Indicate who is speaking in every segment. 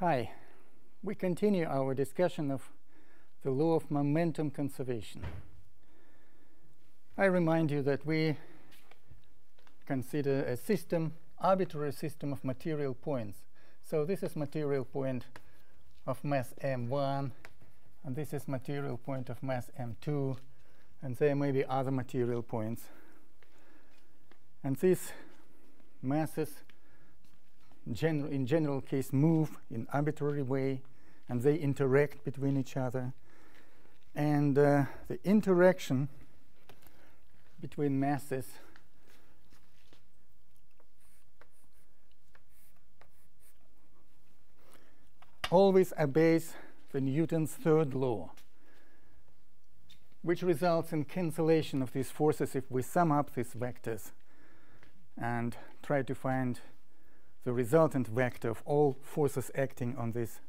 Speaker 1: Hi. We continue our discussion of the law of momentum conservation. I remind you that we consider a system, arbitrary system of material points. So this is material point of mass m1, and this is material point of mass m2, and there may be other material points. And these masses gen in general case move in arbitrary way and they interact between each other. And uh, the interaction between masses always obeys the Newton's third law which results in cancellation of these forces if we sum up these vectors and try to find the resultant vector of all forces acting on these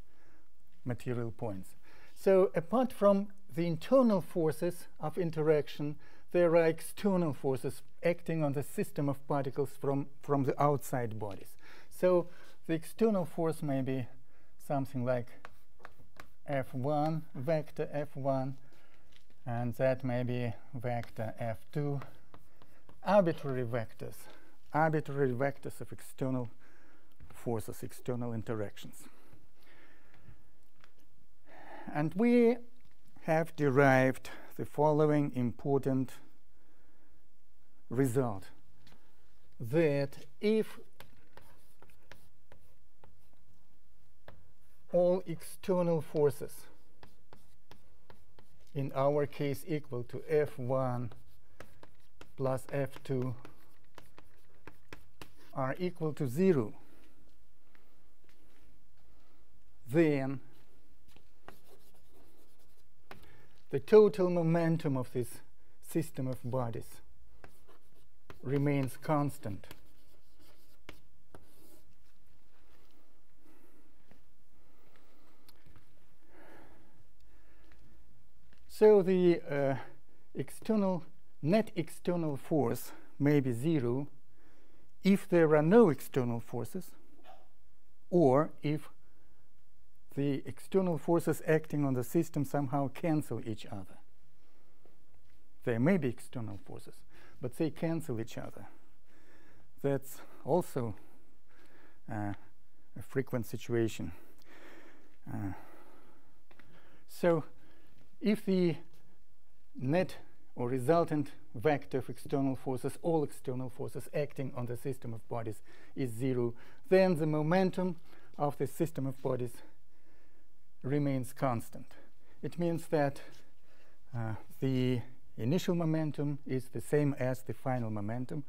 Speaker 1: material points. So apart from the internal forces of interaction, there are external forces acting on the system of particles from, from the outside bodies. So the external force may be something like F1, vector F1, and that may be vector F2, arbitrary vectors, arbitrary vectors of external forces, external interactions. And we have derived the following important result that if all external forces in our case equal to F1 plus F2 are equal to 0 then the total momentum of this system of bodies remains constant. So the uh, external net external force may be zero if there are no external forces or if the external forces acting on the system somehow cancel each other. There may be external forces, but they cancel each other. That's also uh, a frequent situation. Uh, so if the net or resultant vector of external forces, all external forces acting on the system of bodies is zero, then the momentum of the system of bodies remains constant. It means that uh, the initial momentum is the same as the final momentum,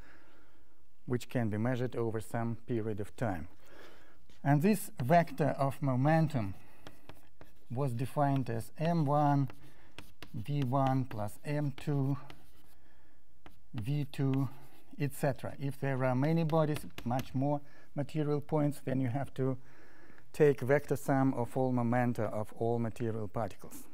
Speaker 1: which can be measured over some period of time. And this vector of momentum was defined as m1 v1 plus m2 v2 etc. If there are many bodies, much more material points, then you have to take vector sum of all momenta of all material particles.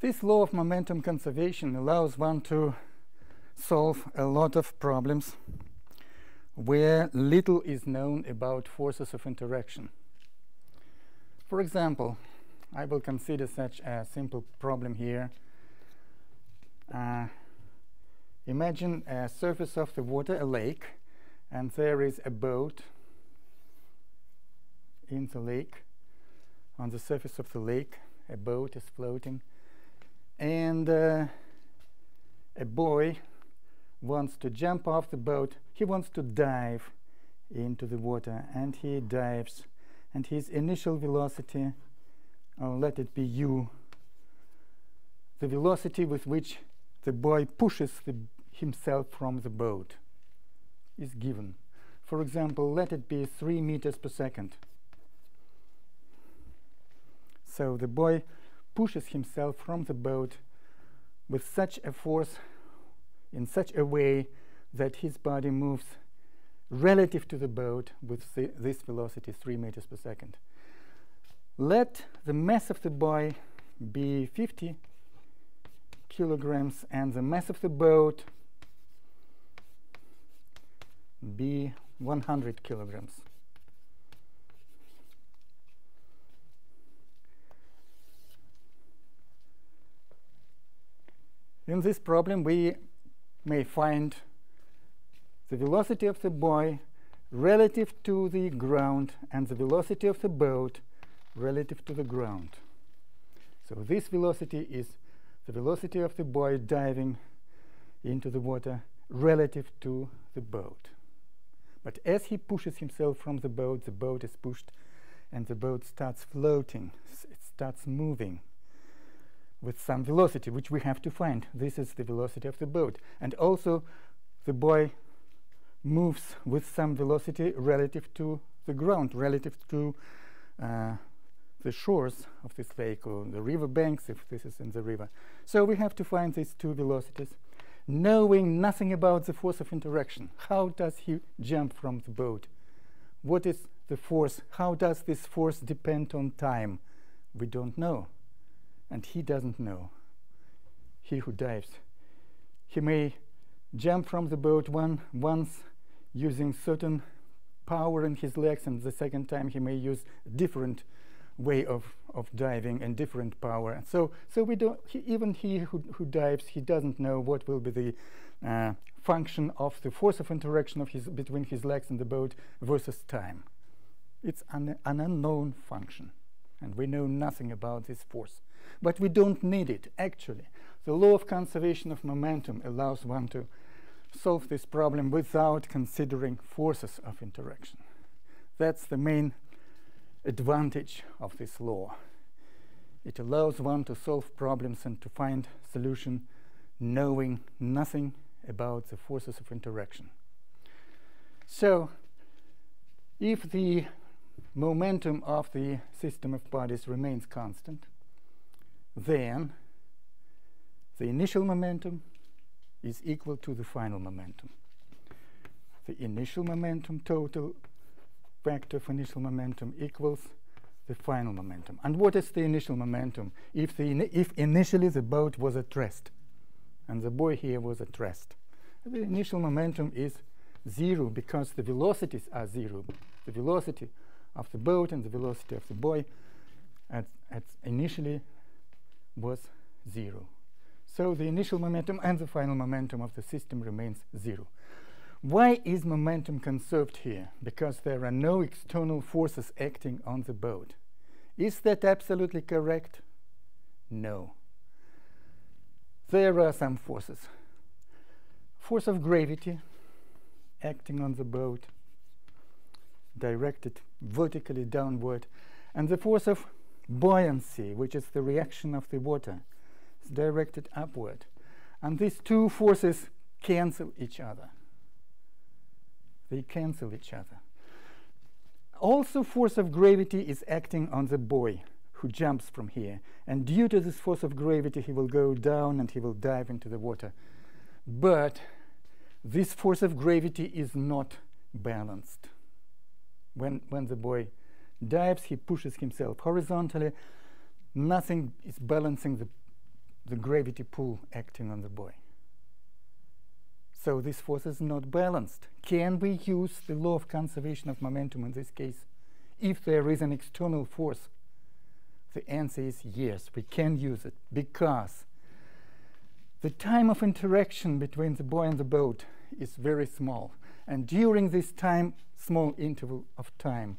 Speaker 1: This law of momentum conservation allows one to solve a lot of problems where little is known about forces of interaction. For example, I will consider such a simple problem here. Uh, Imagine a surface of the water, a lake, and there is a boat in the lake. On the surface of the lake, a boat is floating, and uh, a boy wants to jump off the boat. He wants to dive into the water, and he dives, and his initial velocity, let it be u, the velocity with which the boy pushes the himself from the boat is given. For example, let it be 3 meters per second. So the boy pushes himself from the boat with such a force in such a way that his body moves relative to the boat with this velocity 3 meters per second. Let the mass of the boy be 50 kilograms and the mass of the boat be 100 kilograms. In this problem, we may find the velocity of the boy relative to the ground and the velocity of the boat relative to the ground. So this velocity is the velocity of the boy diving into the water relative to the boat. But as he pushes himself from the boat, the boat is pushed and the boat starts floating, it starts moving with some velocity, which we have to find. This is the velocity of the boat. And also, the boy moves with some velocity relative to the ground, relative to uh, the shores of this lake or the river banks, if this is in the river. So we have to find these two velocities, knowing nothing about the force of interaction. How does he jump from the boat? What is the force? How does this force depend on time? We don't know. And he doesn't know. He who dives. He may jump from the boat one once using certain power in his legs, and the second time he may use different way of, of diving and different power. So, so we don't, he, even he who, who dives, he doesn't know what will be the uh, function of the force of interaction of his, between his legs and the boat versus time. It's an, an unknown function, and we know nothing about this force. But we don't need it, actually. The law of conservation of momentum allows one to solve this problem without considering forces of interaction. That's the main advantage of this law. It allows one to solve problems and to find solution knowing nothing about the forces of interaction. So, if the momentum of the system of bodies remains constant, then the initial momentum is equal to the final momentum. The initial momentum total vector of initial momentum equals the final momentum. And what is the initial momentum? If, the if initially the boat was at rest, and the boy here was at rest, the initial momentum is zero because the velocities are zero. The velocity of the boat and the velocity of the boy at, at initially was zero. So the initial momentum and the final momentum of the system remains zero. Why is momentum conserved here? Because there are no external forces acting on the boat. Is that absolutely correct? No. There are some forces. Force of gravity acting on the boat, directed vertically downward, and the force of buoyancy, which is the reaction of the water, is directed upward. And these two forces cancel each other. They cancel each other. Also, force of gravity is acting on the boy who jumps from here. And due to this force of gravity, he will go down and he will dive into the water. But this force of gravity is not balanced. When, when the boy dives, he pushes himself horizontally. Nothing is balancing the, the gravity pull acting on the boy. So this force is not balanced. Can we use the law of conservation of momentum in this case? If there is an external force, the answer is yes, we can use it because the time of interaction between the boy and the boat is very small. And during this time, small interval of time,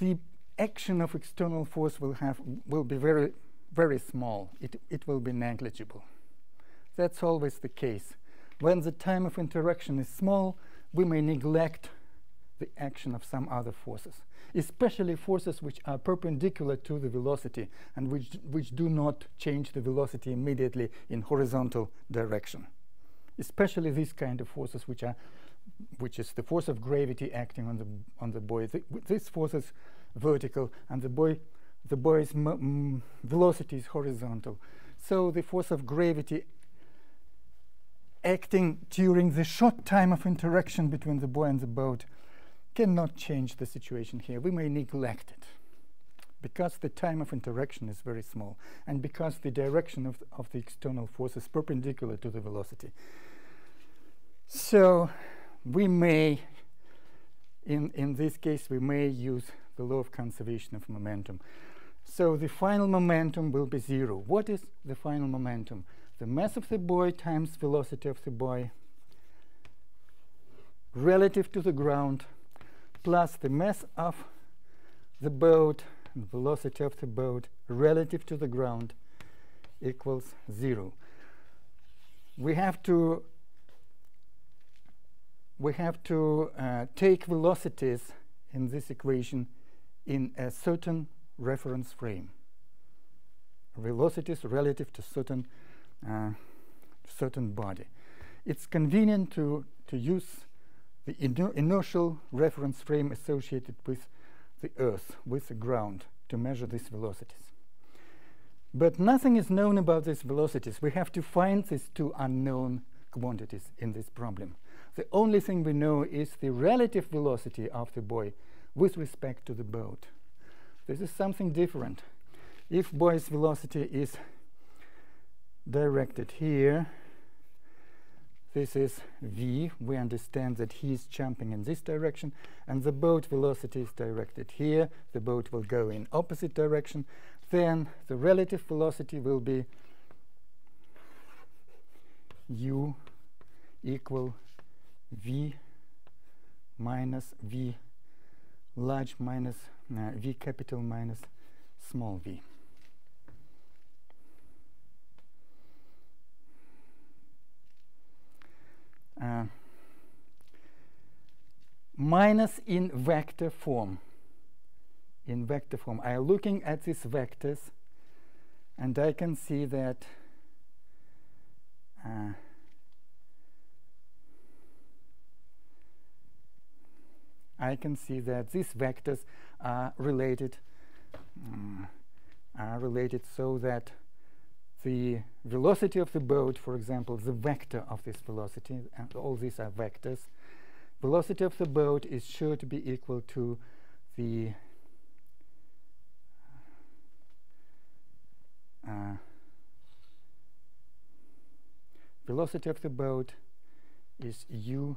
Speaker 1: the action of external force will have will be very very small. It, it will be negligible. That's always the case. When the time of interaction is small, we may neglect the action of some other forces, especially forces which are perpendicular to the velocity and which, which do not change the velocity immediately in horizontal direction. Especially these kind of forces which are which is the force of gravity acting on the on the boy. Th this force is vertical, and the boy the boy's velocity is horizontal. So the force of gravity acting during the short time of interaction between the boy and the boat cannot change the situation here. We may neglect it because the time of interaction is very small and because the direction of, of the external force is perpendicular to the velocity. So we may, in, in this case, we may use the law of conservation of momentum. So the final momentum will be zero. What is the final momentum? The mass of the boy times velocity of the boy relative to the ground plus the mass of the boat and velocity of the boat relative to the ground equals zero. We have to we have to uh, take velocities in this equation in a certain reference frame. Velocities relative to certain uh, certain body. It's convenient to to use the inertial reference frame associated with the Earth, with the ground, to measure these velocities. But nothing is known about these velocities. We have to find these two unknown quantities in this problem. The only thing we know is the relative velocity of the boy with respect to the boat. This is something different. If boy's velocity is directed here, this is v. We understand that he is jumping in this direction, and the boat velocity is directed here. The boat will go in opposite direction. Then the relative velocity will be u equal v minus v large minus uh, v capital minus small v. uh, minus in vector form. In vector form, I am looking at these vectors and I can see that uh, I can see that these vectors are related um, are related so that the velocity of the boat, for example, the vector of this velocity, and all these are vectors, velocity of the boat is sure to be equal to the uh, velocity of the boat is u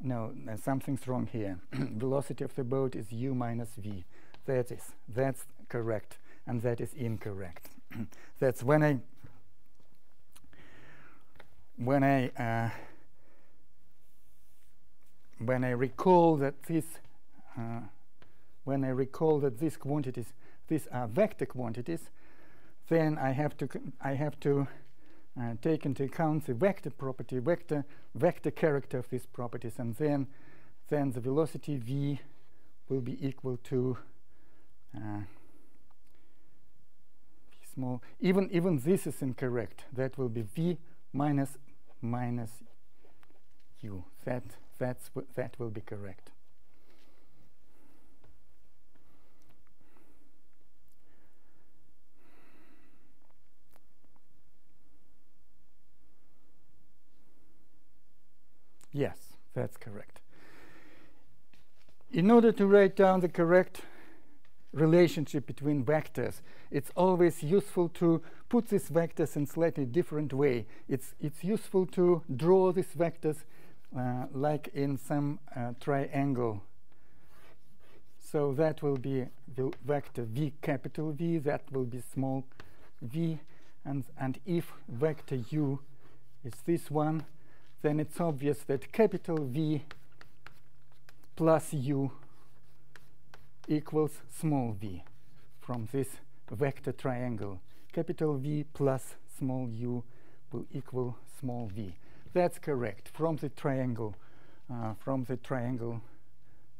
Speaker 1: no uh, something's wrong here. Velocity of the boat is u minus v. That is that's correct and that is incorrect that's when I when I uh, when I recall that this uh, when I recall that these quantities these are vector quantities then I have to I have to uh, take into account the vector property vector vector character of these properties and then then the velocity v will be equal to uh, small. Even, even this is incorrect. That will be v minus minus u. That, that's that will be correct. Yes, that's correct. In order to write down the correct relationship between vectors. It's always useful to put these vectors in slightly different way. It's, it's useful to draw these vectors uh, like in some uh, triangle. So that will be the vector v capital V, that will be small v, and, and if vector u is this one, then it's obvious that capital V plus u equals small v from this vector triangle. Capital V plus small u will equal small v. That's correct. From the triangle, uh, from the triangle,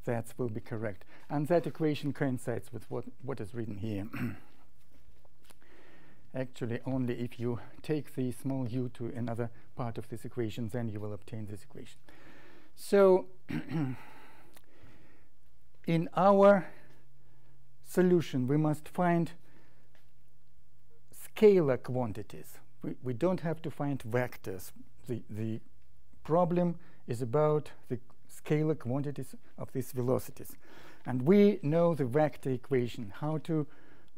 Speaker 1: that will be correct. And that equation coincides with what, what is written here. Actually, only if you take the small u to another part of this equation, then you will obtain this equation. So, in our solution, we must find scalar quantities. We, we don't have to find vectors. The, the problem is about the scalar quantities of these velocities. And we know the vector equation, how to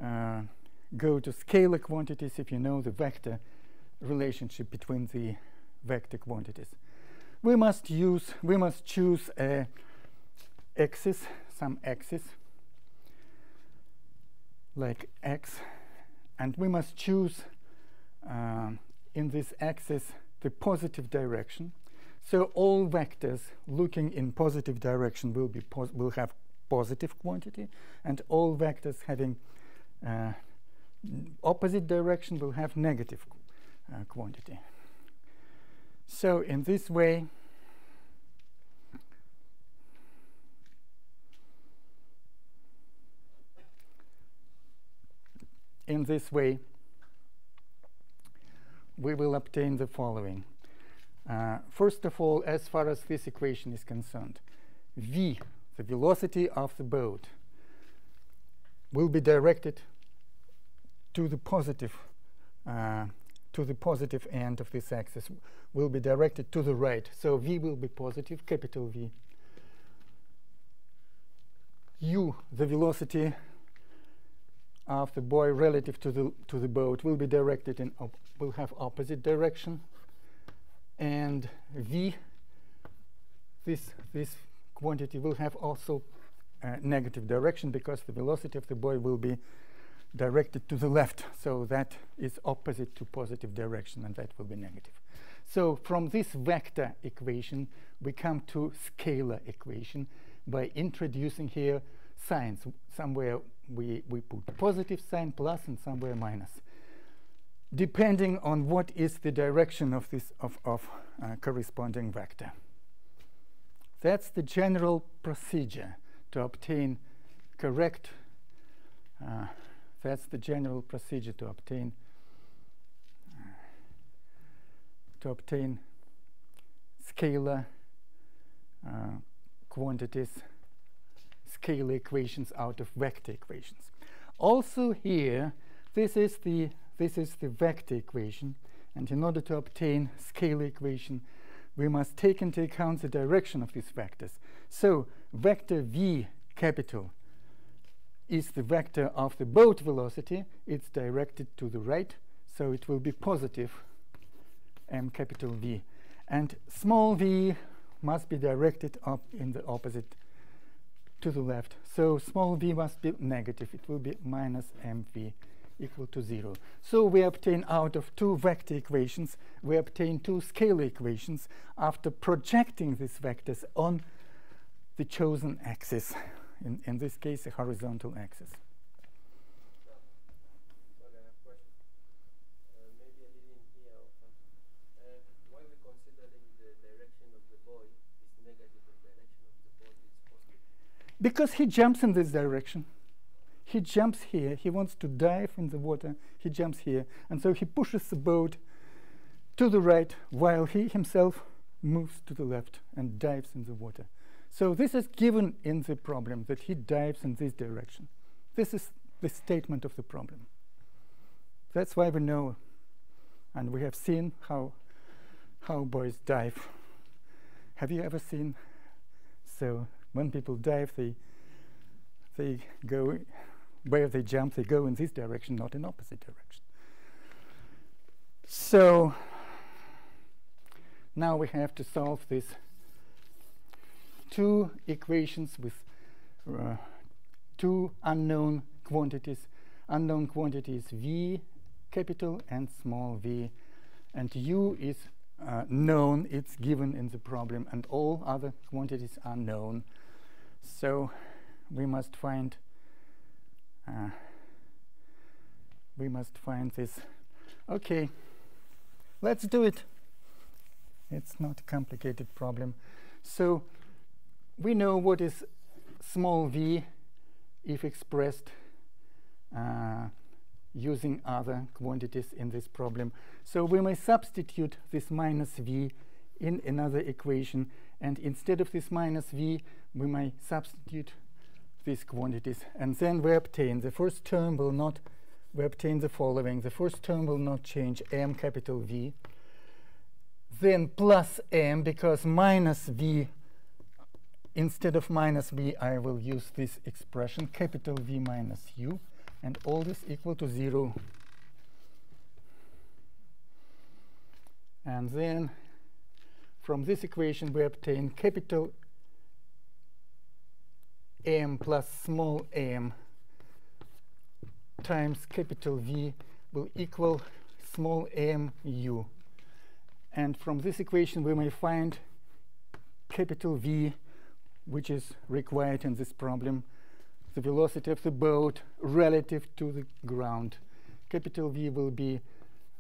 Speaker 1: uh, go to scalar quantities if you know the vector relationship between the vector quantities. we must use, we must choose a axis, some axis, like x, and we must choose uh, in this axis the positive direction. So all vectors looking in positive direction will be will have positive quantity, and all vectors having uh, opposite direction will have negative uh, quantity. So in this way, in this way, we will obtain the following. Uh, first of all, as far as this equation is concerned, v, the velocity of the boat, will be directed to the positive uh, to the positive end of this axis will be directed to the right. So v will be positive, capital V. u, the velocity of the boy relative to the to the boat, will be directed in will have opposite direction, and v, this this quantity will have also uh, negative direction because the velocity of the boy will be directed to the left. So that is opposite to positive direction, and that will be negative. So from this vector equation, we come to scalar equation by introducing here signs. Somewhere we, we put positive sign plus and somewhere minus, depending on what is the direction of this of, of uh, corresponding vector. That's the general procedure to obtain correct uh, that's the general procedure to obtain to obtain scalar uh, quantities, scalar equations out of vector equations. Also here, this is the this is the vector equation, and in order to obtain scalar equation, we must take into account the direction of these vectors. So vector v capital is the vector of the boat velocity. It's directed to the right, so it will be positive m capital V. And small v must be directed up in the opposite to the left. So small v must be negative. It will be minus mv equal to 0. So we obtain out of two vector equations, we obtain two scalar equations after projecting these vectors on the chosen axis in, in this case, a horizontal axis. Because he jumps in this direction. He jumps here. He wants to dive in the water. He jumps here. And so he pushes the boat to the right while he himself moves to the left and dives in the water. So this is given in the problem that he dives in this direction. This is the statement of the problem. That's why we know, and we have seen how how boys dive. Have you ever seen? So when people dive, they they go where they jump. They go in this direction, not in opposite direction. So now we have to solve this two equations with uh, two unknown quantities. Unknown quantities v capital and small v, and u is uh, known, it's given in the problem, and all other quantities are known. So we must find uh, we must find this. Okay, let's do it. It's not a complicated problem. So we know what is small v if expressed uh, using other quantities in this problem. So we may substitute this minus v in another equation and instead of this minus v we may substitute these quantities and then we obtain the first term will not we obtain the following the first term will not change m capital V then plus m because minus v instead of minus v, I will use this expression, capital V minus u, and all this equal to 0. And then from this equation we obtain capital m plus small m times capital V will equal small m u. And from this equation we may find capital V, which is required in this problem, the velocity of the boat relative to the ground. Capital V will be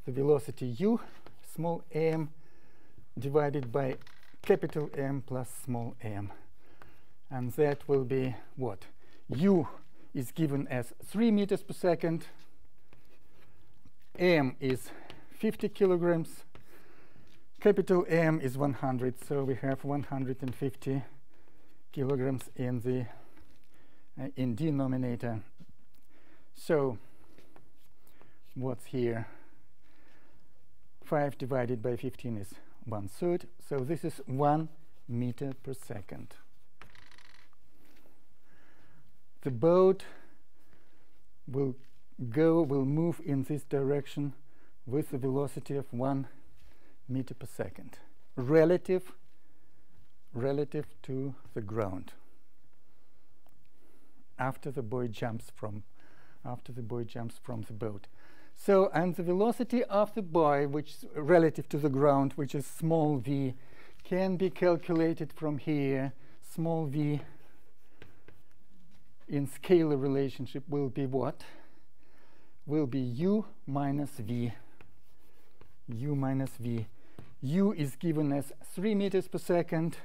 Speaker 1: the velocity u, small m, divided by capital M plus small m. And that will be what? u is given as 3 meters per second, m is 50 kilograms, capital M is 100, so we have 150 kilograms in the uh, in denominator. So what's here? 5 divided by 15 is one third, so this is 1 meter per second. The boat will go, will move in this direction with a velocity of 1 meter per second, relative, relative to the ground. After the boy jumps from, after the boy jumps from the boat. So, and the velocity of the boy, which is relative to the ground, which is small v, can be calculated from here. Small v in scalar relationship will be what? Will be u minus v. u minus v. u is given as 3 meters per second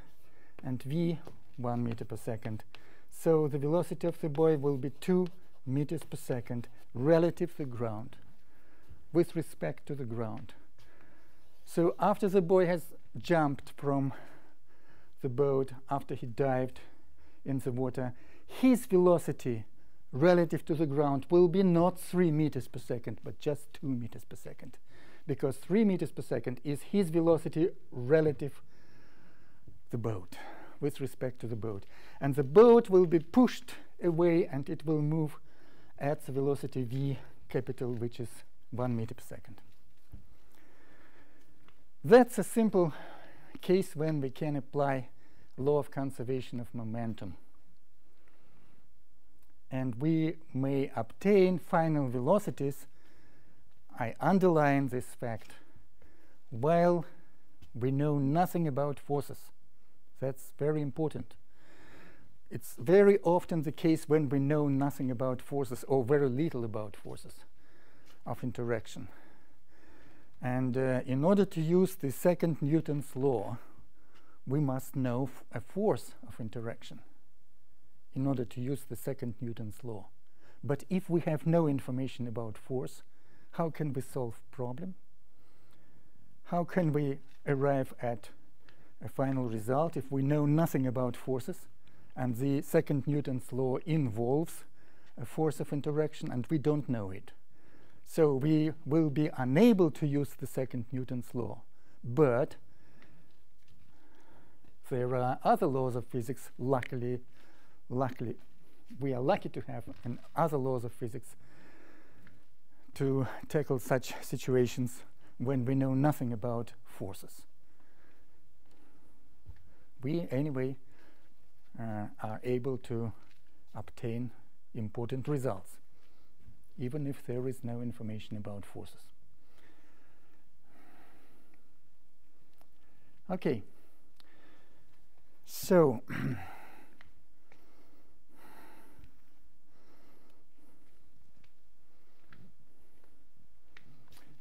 Speaker 1: and v 1 meter per second. So the velocity of the boy will be 2 meters per second relative to the ground with respect to the ground. So after the boy has jumped from the boat, after he dived in the water, his velocity relative to the ground will be not 3 meters per second, but just 2 meters per second. Because 3 meters per second is his velocity relative to the boat, with respect to the boat. And the boat will be pushed away and it will move at the velocity v capital, which is 1 meter per second. That's a simple case when we can apply law of conservation of momentum. And we may obtain final velocities, I underline this fact, while we know nothing about forces. That's very important. It's very often the case when we know nothing about forces or very little about forces of interaction. And uh, in order to use the second Newton's law, we must know a force of interaction in order to use the second Newton's law. But if we have no information about force, how can we solve problem? How can we arrive at a final result if we know nothing about forces and the second Newton's law involves a force of interaction and we don't know it? So we will be unable to use the second Newton's law. But there are other laws of physics, luckily, luckily, we are lucky to have and other laws of physics to tackle such situations when we know nothing about forces. We, anyway, uh, are able to obtain important results even if there is no information about forces. Okay, so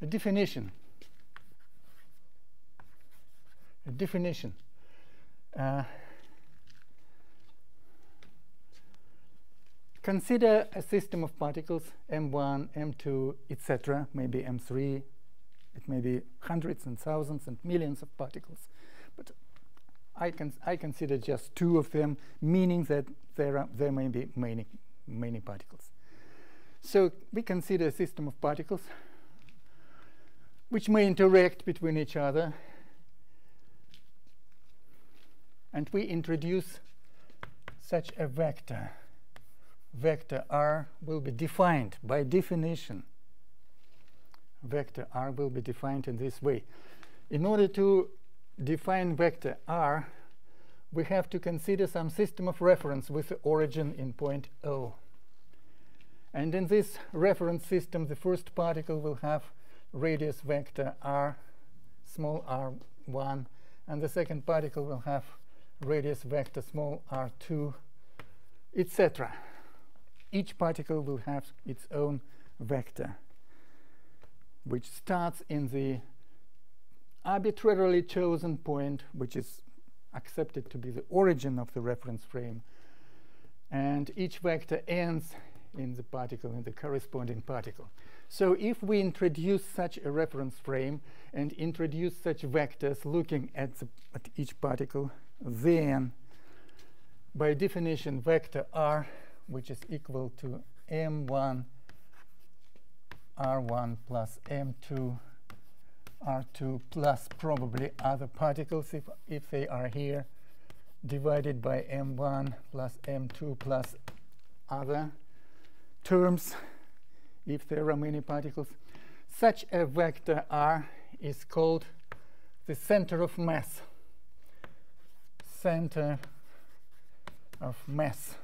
Speaker 1: a definition. A definition. Uh, Consider a system of particles, m1, m2, etc., maybe m3. It may be hundreds and thousands and millions of particles. But I, can, I consider just two of them, meaning that there, are, there may be many, many particles. So we consider a system of particles which may interact between each other. And we introduce such a vector vector r will be defined by definition. Vector r will be defined in this way. In order to define vector r, we have to consider some system of reference with the origin in point O. And in this reference system, the first particle will have radius vector r, small r1, and the second particle will have radius vector small r2, etc. Each particle will have its own vector, which starts in the arbitrarily chosen point, which is accepted to be the origin of the reference frame. And each vector ends in the particle, in the corresponding particle. So if we introduce such a reference frame and introduce such vectors looking at, the, at each particle, then by definition vector r, which is equal to m1 r1 plus m2 r2 plus probably other particles if, if they are here divided by m1 plus m2 plus other terms if there are many particles. Such a vector r is called the center of mass. Center of mass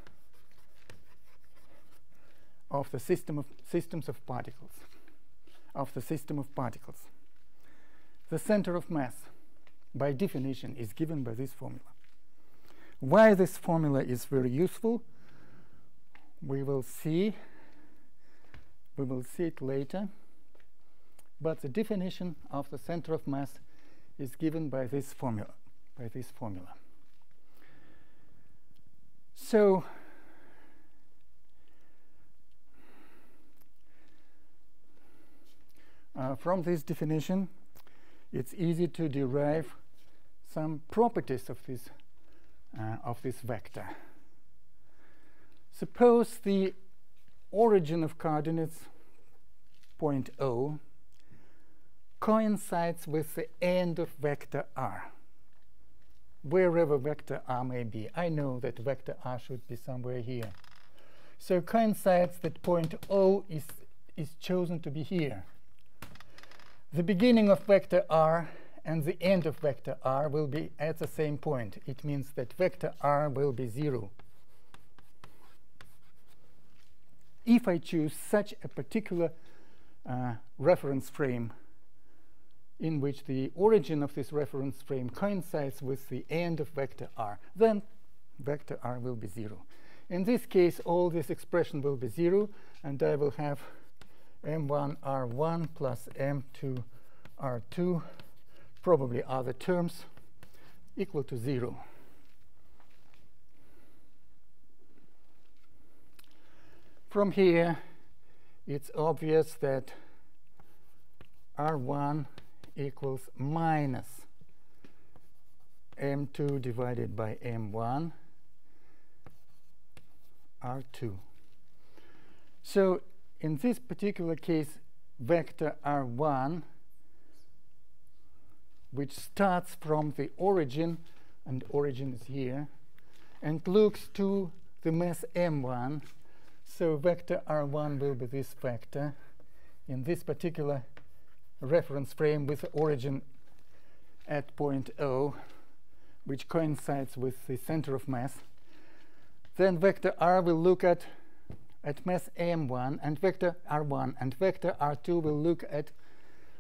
Speaker 1: of the system of systems of particles of the system of particles. The center of mass, by definition, is given by this formula. Why this formula is very useful, we will see. We will see it later. But the definition of the center of mass is given by this formula. By this formula. So uh, from this definition, it's easy to derive some properties of this uh, of this vector. Suppose the origin of coordinates point O coincides with the end of vector r, wherever vector r may be. I know that vector r should be somewhere here. So coincides that point O is, is chosen to be here. The beginning of vector r and the end of vector r will be at the same point. It means that vector r will be 0. If I choose such a particular uh, reference frame in which the origin of this reference frame coincides with the end of vector r, then vector r will be 0. In this case, all this expression will be 0, and I will have m1 r1 plus m2 r2, probably other terms, equal to 0. From here, it's obvious that r1 equals minus m2 divided by m1 r2. So in this particular case, vector r1, which starts from the origin, and origin is here, and looks to the mass m1. So vector r1 will be this vector in this particular reference frame with origin at point O, which coincides with the center of mass. Then vector r will look at at mass m1 and vector r1 and vector r2 will look at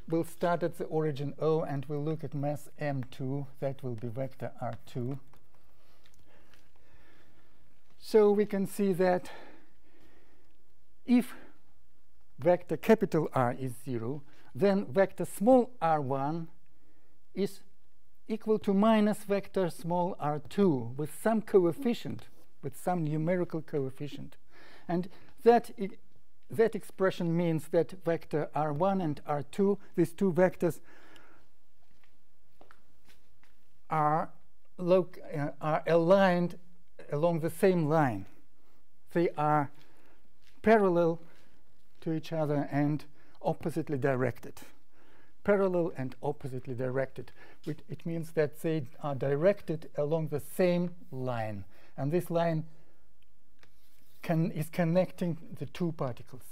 Speaker 1: will start at the origin O and we'll look at mass m2 that will be vector r2 so we can see that if vector capital R is 0 then vector small r1 is equal to minus vector small r2 with some coefficient with some numerical coefficient and that, that expression means that vector r1 and r2, these two vectors, are, uh, are aligned along the same line. They are parallel to each other and oppositely directed. Parallel and oppositely directed. It, means that they are directed along the same line. And this line can, is connecting the two particles.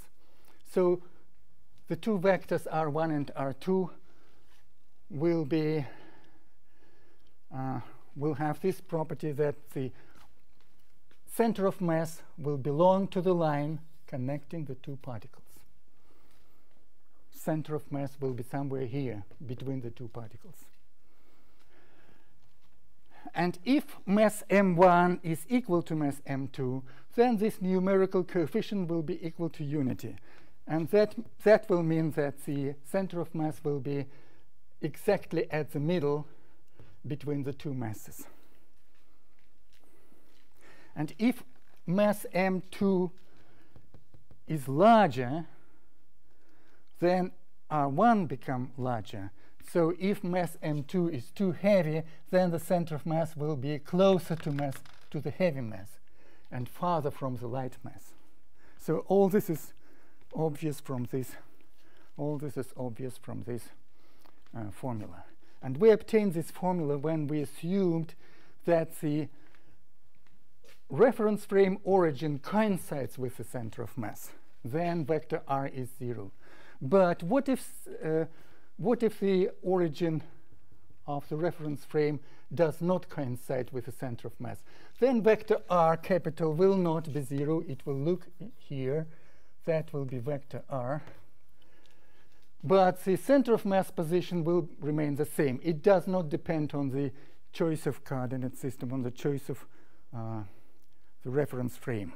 Speaker 1: So the two vectors r1 and r2 will be uh, will have this property that the center of mass will belong to the line connecting the two particles. Center of mass will be somewhere here between the two particles. And if mass m1 is equal to mass m2, then this numerical coefficient will be equal to unity. And that, that will mean that the center of mass will be exactly at the middle between the two masses. And if mass m2 is larger, then R1 become larger. So if mass m2 is too heavy, then the center of mass will be closer to mass to the heavy mass and farther from the light mass. So all this is obvious from this. All this is obvious from this uh, formula. And we obtained this formula when we assumed that the reference frame origin coincides with the center of mass. Then vector r is zero. But what if uh, what if the origin of the reference frame does not coincide with the center of mass? Then vector r capital will not be zero. It will look here. That will be vector r. But the center of mass position will remain the same. It does not depend on the choice of coordinate system, on the choice of uh, the reference frame.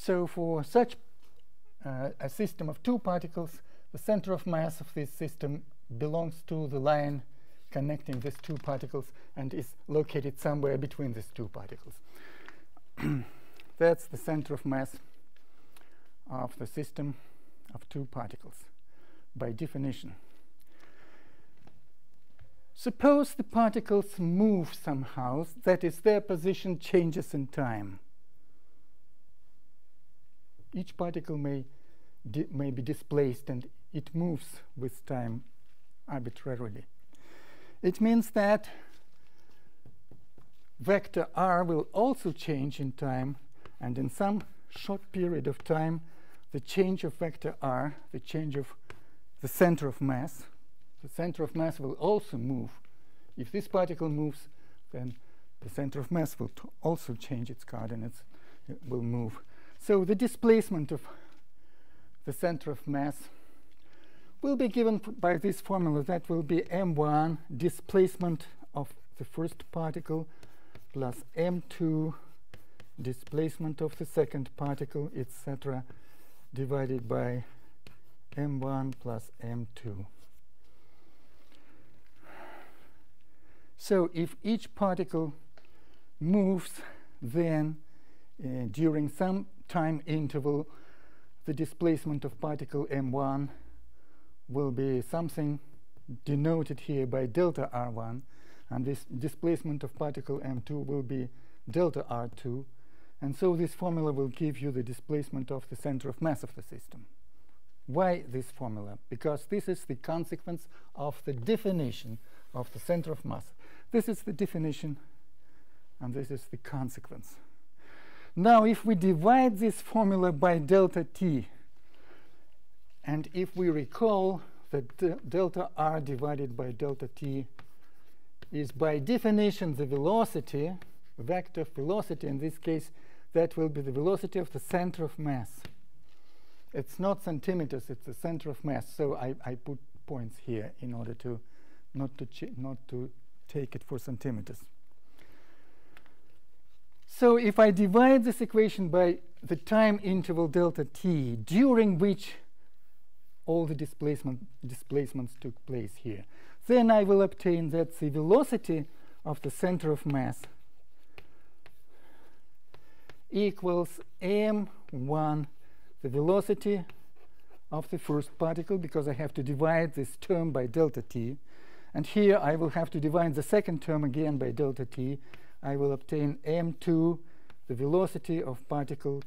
Speaker 1: So for such uh, a system of two particles, the center of mass of this system belongs to the line connecting these two particles and is located somewhere between these two particles. That's the center of mass of the system of two particles by definition. Suppose the particles move somehow, that is, their position changes in time each particle may, may be displaced and it moves with time arbitrarily. It means that vector r will also change in time and in some short period of time the change of vector r, the change of the center of mass, the center of mass will also move. If this particle moves, then the center of mass will also change its coordinates, it will move. So the displacement of the center of mass will be given by this formula. That will be m1 displacement of the first particle plus m2 displacement of the second particle, etc., divided by m1 plus m2. So if each particle moves, then uh, during some time interval, the displacement of particle m1 will be something denoted here by delta r1, and this displacement of particle m2 will be delta r2. And so this formula will give you the displacement of the center of mass of the system. Why this formula? Because this is the consequence of the definition of the center of mass. This is the definition, and this is the consequence. Now, if we divide this formula by delta t, and if we recall that delta r divided by delta t is by definition the velocity, vector velocity, in this case, that will be the velocity of the center of mass. It's not centimeters, it's the center of mass. So I, I put points here in order to not to not to take it for centimeters. So if I divide this equation by the time interval delta t during which all the displacement displacements took place here, then I will obtain that the velocity of the center of mass equals m1, the velocity of the first particle, because I have to divide this term by delta t. And here I will have to divide the second term again by delta t, I will obtain m2, the velocity of particle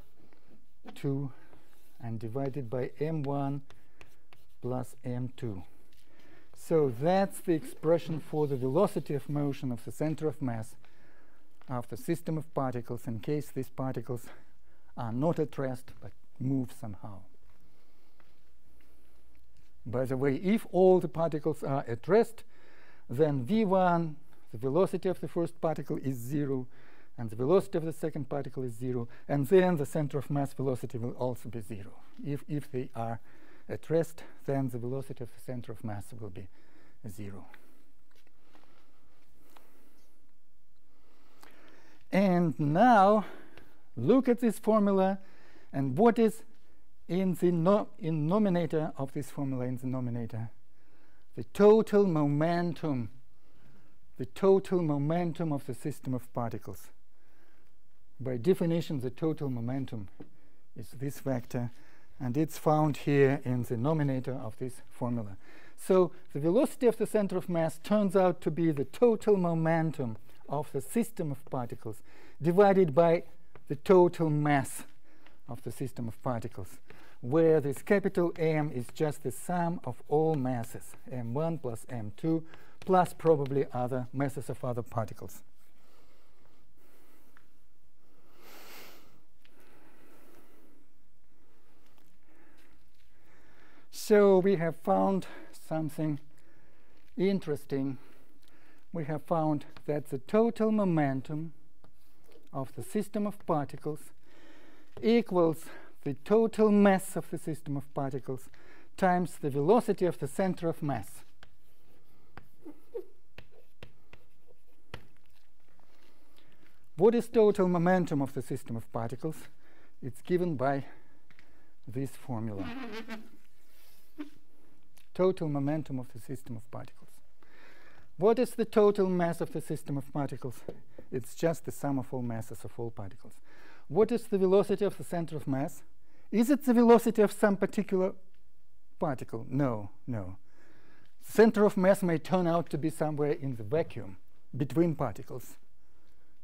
Speaker 1: 2, and divided by m1 plus m2. So that's the expression for the velocity of motion of the center of mass of the system of particles in case these particles are not at rest but move somehow. By the way, if all the particles are at rest, then v1, the velocity of the first particle is 0, and the velocity of the second particle is 0, and then the center of mass velocity will also be 0. If, if they are at rest, then the velocity of the center of mass will be 0. And now look at this formula and what is in the no in nominator of this formula in the nominator the total momentum the total momentum of the system of particles. By definition the total momentum is this vector and it's found here in the nominator of this formula. So the velocity of the center of mass turns out to be the total momentum of the system of particles divided by the total mass of the system of particles, where this capital M is just the sum of all masses, M1 plus M2, plus probably other masses of other particles. So we have found something interesting we have found that the total momentum of the system of particles equals the total mass of the system of particles times the velocity of the center of mass. What is total momentum of the system of particles? It's given by this formula. total momentum of the system of particles. What is the total mass of the system of particles? It's just the sum of all masses of all particles. What is the velocity of the center of mass? Is it the velocity of some particular particle? No, no. Center of mass may turn out to be somewhere in the vacuum between particles.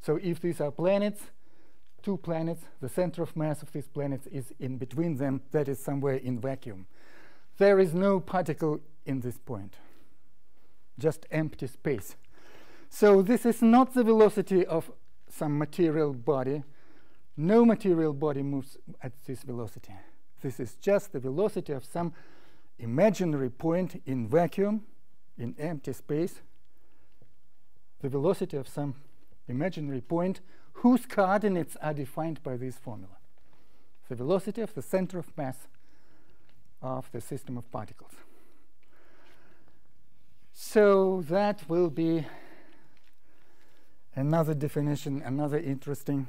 Speaker 1: So if these are planets, two planets, the center of mass of these planets is in between them, that is somewhere in vacuum. There is no particle in this point just empty space. So this is not the velocity of some material body. No material body moves at this velocity. This is just the velocity of some imaginary point in vacuum, in empty space, the velocity of some imaginary point whose coordinates are defined by this formula. The velocity of the center of mass of the system of particles. So that will be another definition, another interesting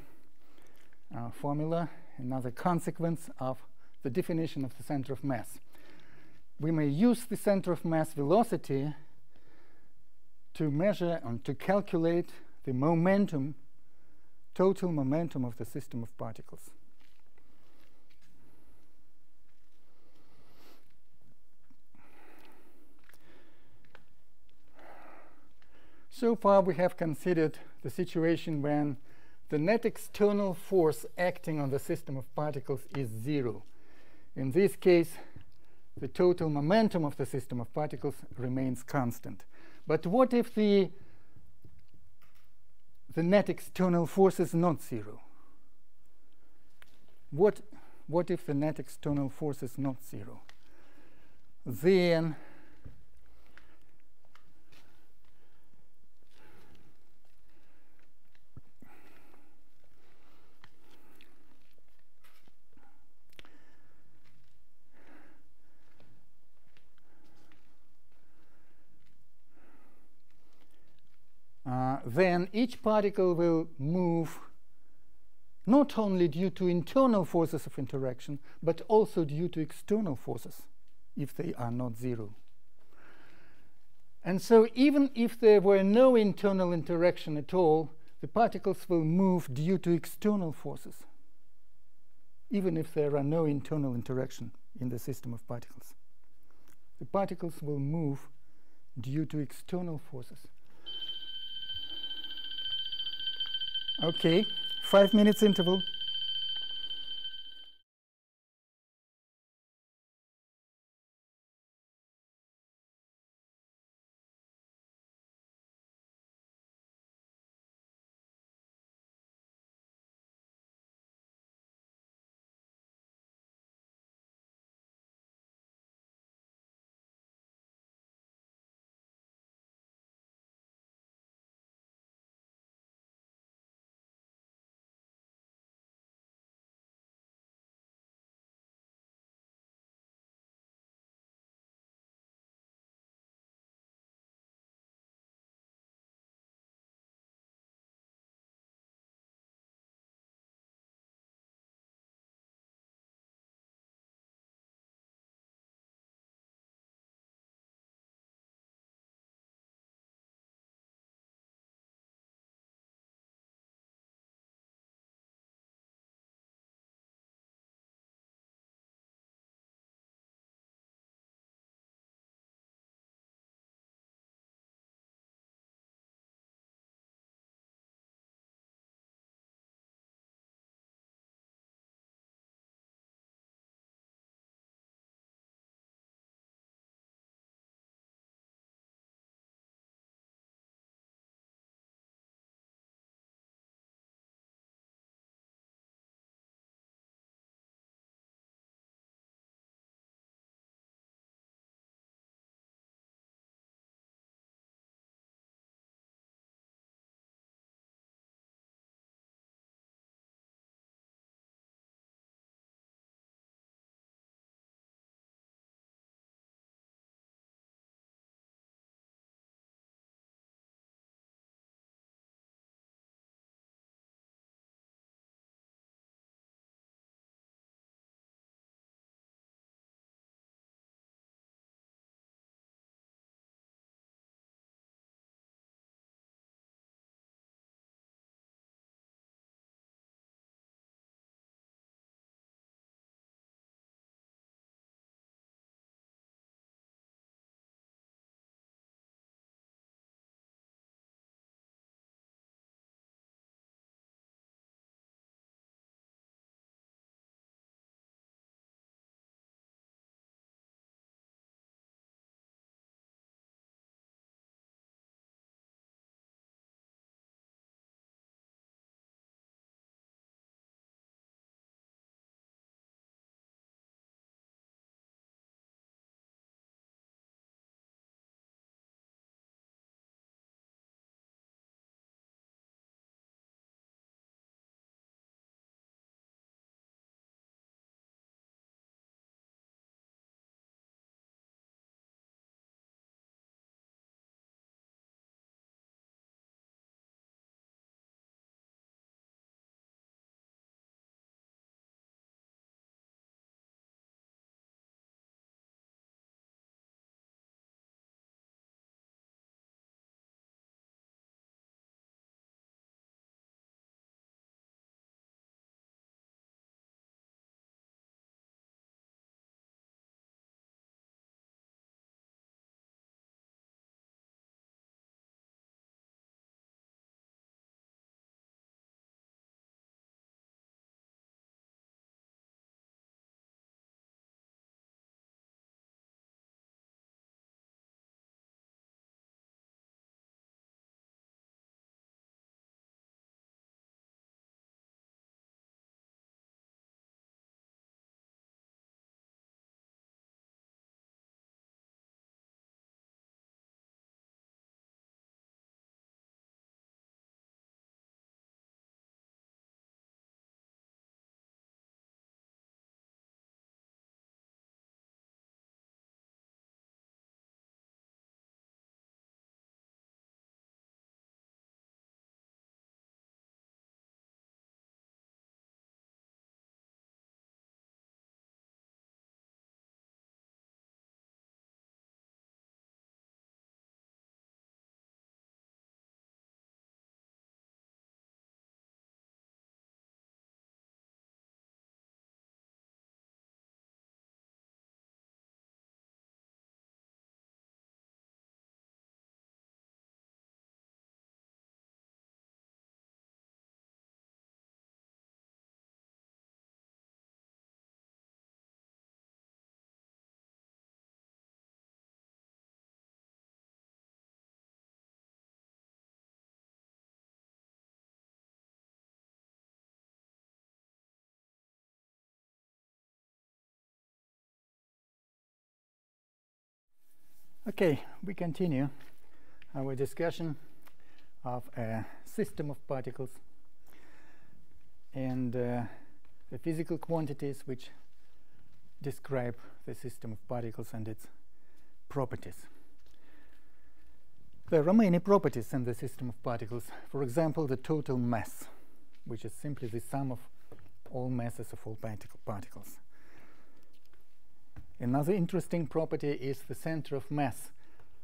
Speaker 1: uh, formula, another consequence of the definition of the center of mass. We may use the center of mass velocity to measure and to calculate the momentum, total momentum of the system of particles. So far we have considered the situation when the net external force acting on the system of particles is zero. In this case, the total momentum of the system of particles remains constant. But what if the, the net external force is not zero? What, what if the net external force is not zero? Then then each particle will move not only due to internal forces of interaction, but also due to external forces, if they are not zero. And so even if there were no internal interaction at all, the particles will move due to external forces, even if there are no internal interaction in the system of particles. The particles will move due to external forces. Okay, five minutes interval. Okay, we continue our discussion of a system of particles and uh, the physical quantities which describe the system of particles and its properties. There are many properties in the system of particles. For example, the total mass, which is simply the sum of all masses of all particle particles. Another interesting property is the center of mass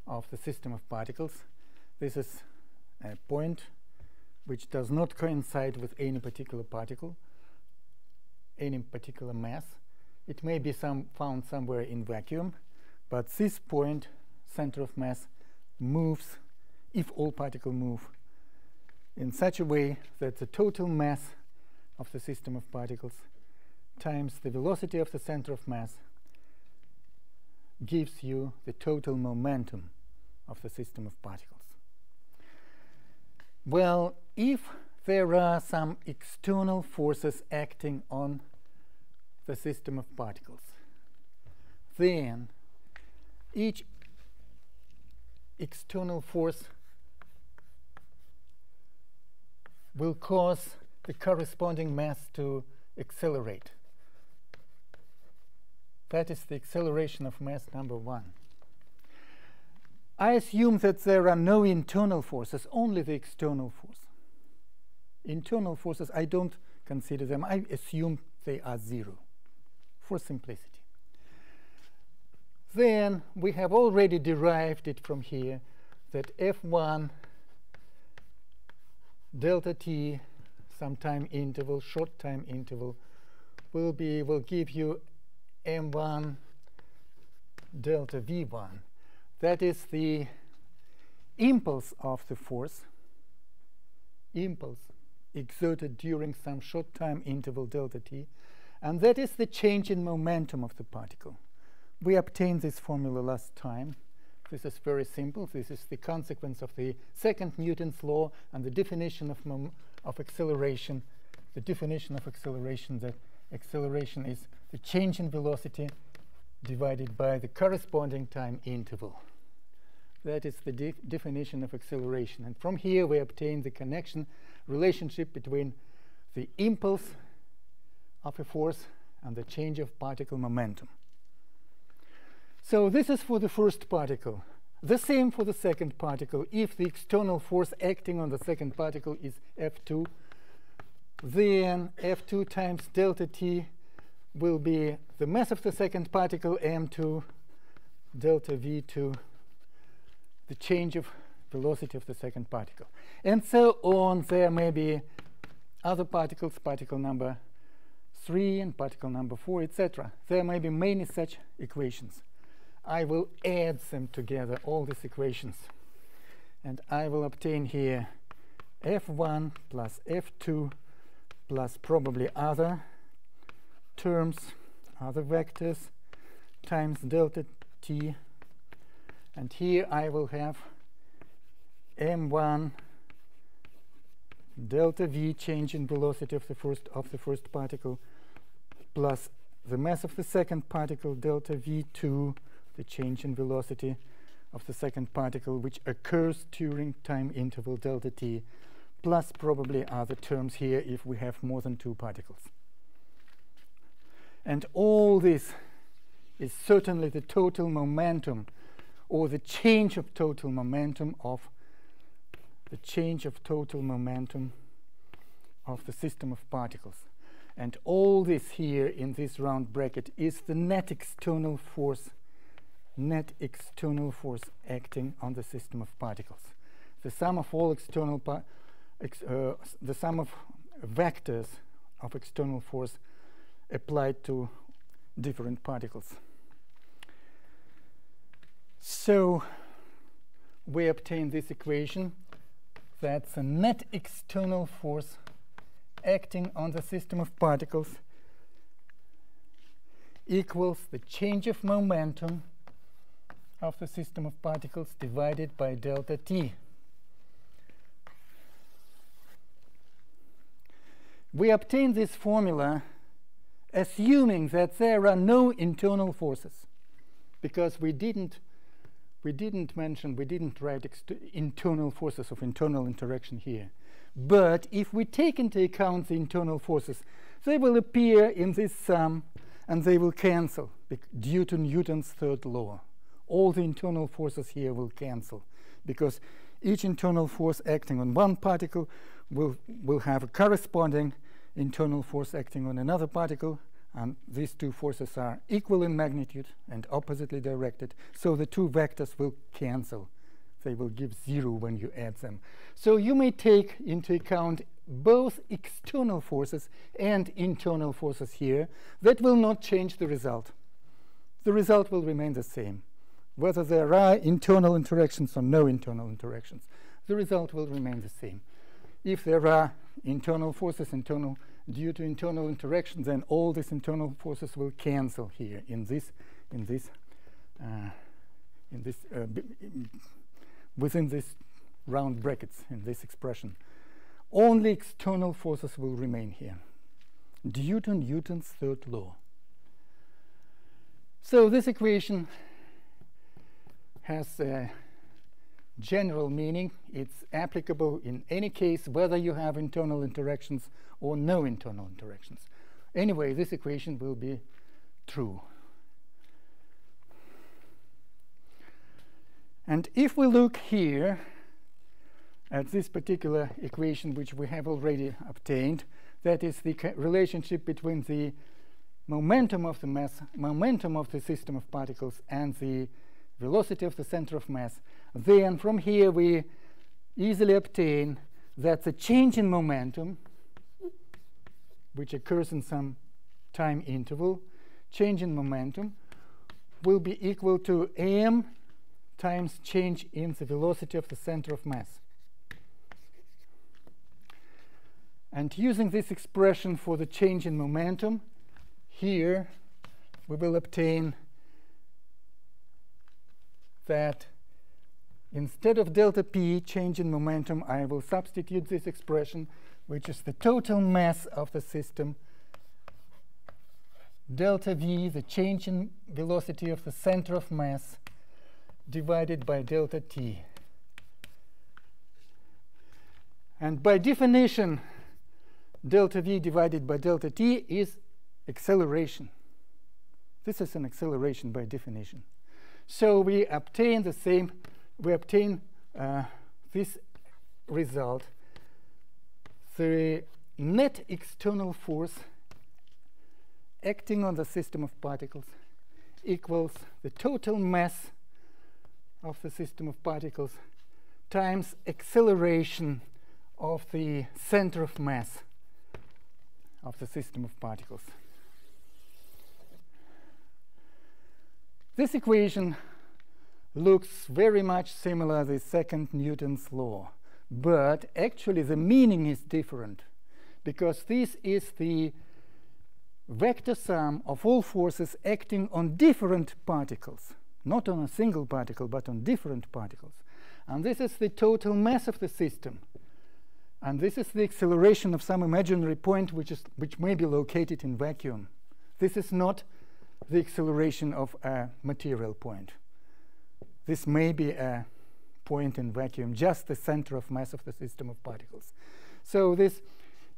Speaker 1: of the system of particles. This is a point which does not coincide with any particular particle, any particular mass. It may be some found somewhere in vacuum, but this point, center of mass, moves if all particles move in such a way that the total mass of the system of particles times the velocity of the center of mass gives you the total momentum of the system of particles. Well, if there are some external forces acting on the system of particles, then each external force will cause the corresponding mass to accelerate. That is the acceleration of mass number one. I assume that there are no internal forces, only the external force. Internal forces, I don't consider them. I assume they are zero for simplicity. Then we have already derived it from here that F1 delta t some time interval, short time interval, will be will give you m1 delta v1. That is the impulse of the force, impulse exerted during some short time interval delta t, and that is the change in momentum of the particle. We obtained this formula last time. This is very simple. This is the consequence of the second Newton's law and the definition of, of acceleration. The definition of acceleration that acceleration is the change in velocity divided by the corresponding time interval. That is the de definition of acceleration. And from here we obtain the connection relationship between the impulse of a force and the change of particle momentum. So this is for the first particle. The same for the second particle. If the external force acting on the second particle is F2, then F2 times delta t will be the mass of the second particle m2 delta v2, the change of velocity of the second particle. And so on, there may be other particles, particle number 3 and particle number 4, etc. There may be many such equations. I will add them together, all these equations. And I will obtain here f1 plus f2 plus probably other terms, other vectors, times delta t. And here I will have m1 delta v change in velocity of the first of the first particle plus the mass of the second particle delta v2 the change in velocity of the second particle which occurs during time interval delta t plus probably other terms here if we have more than two particles. And all this is certainly the total momentum or the change of total momentum of the change of total momentum of the system of particles. And all this here in this round bracket is the net external force, net external force acting on the system of particles. The sum of all external particles uh, the sum of vectors of external force applied to different particles. So we obtain this equation that's the net external force acting on the system of particles equals the change of momentum of the system of particles divided by delta t. we obtain this formula assuming that there are no internal forces because we didn't we didn't mention, we didn't write internal forces of internal interaction here. But if we take into account the internal forces, they will appear in this sum and they will cancel due to Newton's third law. All the internal forces here will cancel because each internal force acting on one particle will, will have a corresponding internal force acting on another particle and these two forces are equal in magnitude and oppositely directed so the two vectors will cancel. They will give zero when you add them. So you may take into account both external forces and internal forces here that will not change the result. The result will remain the same. Whether there are internal interactions or no internal interactions the result will remain the same. If there are internal forces internal due to internal interaction, then all these internal forces will cancel here in this, in this, uh, in this, uh, within this round brackets in this expression. Only external forces will remain here, due to Newton's third law. So this equation has a general meaning. It's applicable in any case, whether you have internal interactions or no internal interactions. Anyway, this equation will be true. And if we look here at this particular equation, which we have already obtained, that is the relationship between the momentum of the mass, momentum of the system of particles, and the velocity of the center of mass, then from here we easily obtain that the change in momentum which occurs in some time interval, change in momentum will be equal to m times change in the velocity of the center of mass. And using this expression for the change in momentum, here we will obtain that instead of delta p, change in momentum, I will substitute this expression which is the total mass of the system, delta v, the change in velocity of the center of mass, divided by delta t. And by definition, delta v divided by delta t is acceleration. This is an acceleration by definition. So we obtain the same, we obtain uh, this result the net external force acting on the system of particles equals the total mass of the system of particles times acceleration of the center of mass of the system of particles. This equation looks very much similar to the second Newton's law. But actually, the meaning is different because this is the vector sum of all forces acting on different particles, not on a single particle, but on different particles. And this is the total mass of the system. And this is the acceleration of some imaginary point which, is, which may be located in vacuum. This is not the acceleration of a material point. This may be a point in vacuum, just the center of mass of the system of particles. So this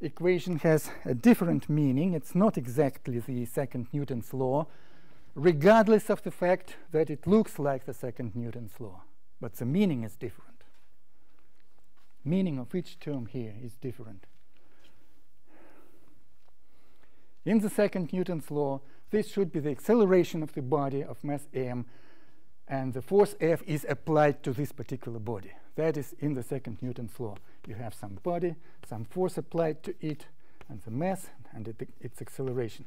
Speaker 1: equation has a different meaning. It's not exactly the second Newton's law, regardless of the fact that it looks like the second Newton's law. But the meaning is different. Meaning of each term here is different. In the second Newton's law, this should be the acceleration of the body of mass m and the force F is applied to this particular body. That is in the second Newton's law. You have some body, some force applied to it, and the mass, and it, its acceleration.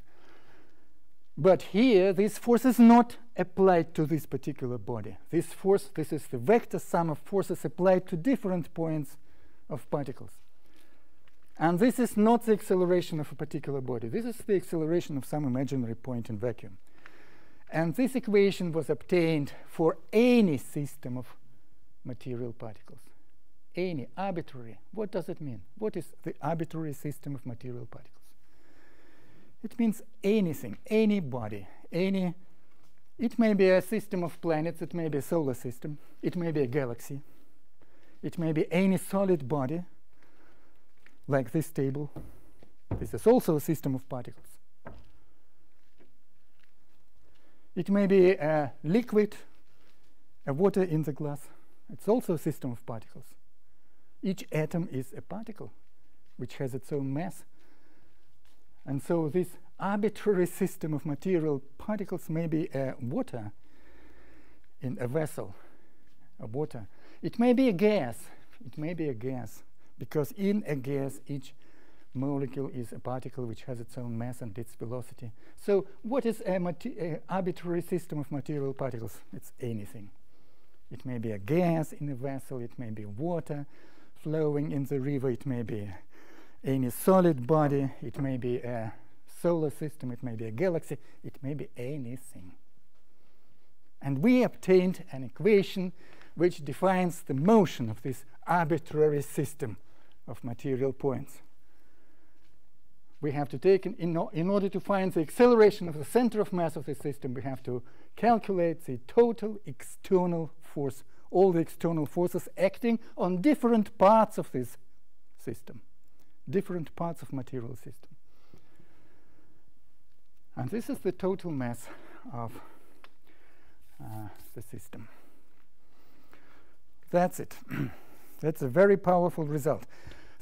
Speaker 1: But here, this force is not applied to this particular body. This force, this is the vector sum of forces applied to different points of particles. And this is not the acceleration of a particular body. This is the acceleration of some imaginary point in vacuum. And this equation was obtained for any system of material particles. Any arbitrary. What does it mean? What is the arbitrary system of material particles? It means anything, any body, any It may be a system of planets, it may be a solar system, it may be a galaxy, it may be any solid body, like this table. This is also a system of particles. It may be a liquid, a water in the glass. It's also a system of particles. Each atom is a particle which has its own mass. And so this arbitrary system of material particles may be a water in a vessel, a water. It may be a gas. It may be a gas because in a gas each molecule is a particle which has its own mass and its velocity. So what is an arbitrary system of material particles? It's anything. It may be a gas in a vessel, it may be water flowing in the river, it may be any solid body, it may be a solar system, it may be a galaxy, it may be anything. And we obtained an equation which defines the motion of this arbitrary system of material points we have to take, in, in, in, order to find the acceleration of the center of mass of the system, we have to calculate the total external force, all the external forces acting on different parts of this system, different parts of material system. And this is the total mass of uh, the system. That's it. That's a very powerful result.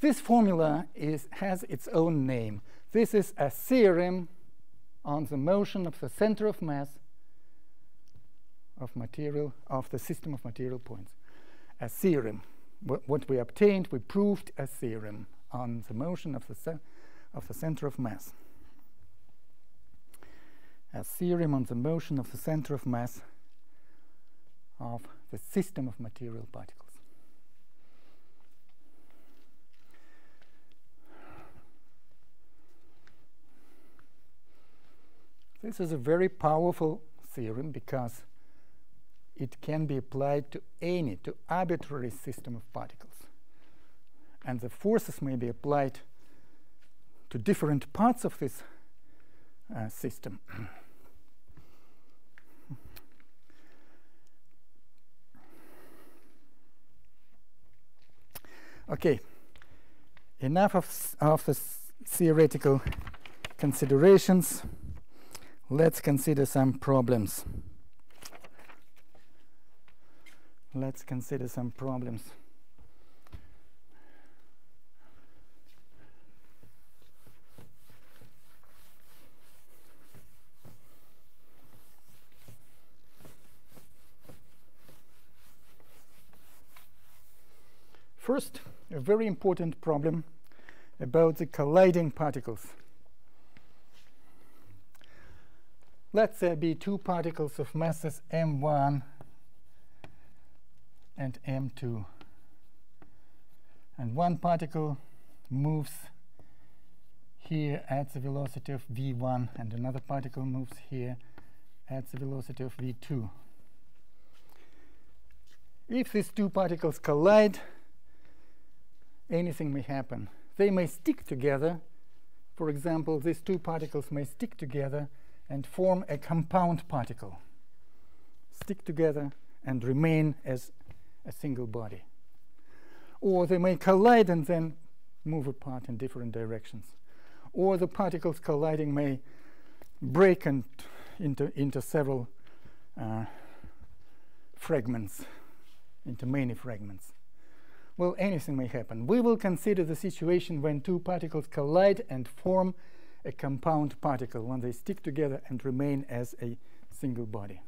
Speaker 1: This formula is, has its own name. This is a theorem on the motion of the center of mass of material of the system of material points. A theorem. what we obtained, we proved a theorem on the motion of the, of the center of mass. A theorem on the motion of the center of mass of the system of material particles. This is a very powerful theorem because it can be applied to any, to arbitrary system of particles. And the forces may be applied to different parts of this uh, system. okay, enough of, of the theoretical considerations let's consider some problems. Let's consider some problems. First, a very important problem about the colliding particles. Let there be two particles of masses m1 and m2. And one particle moves here at the velocity of v1 and another particle moves here at the velocity of v2. If these two particles collide, anything may happen. They may stick together. For example, these two particles may stick together and form a compound particle, stick together and remain as a single body. Or they may collide and then move apart in different directions. Or the particles colliding may break and into, into several uh, fragments, into many fragments. Well, anything may happen. We will consider the situation when two particles collide and form a compound particle when they stick together and remain as a single body.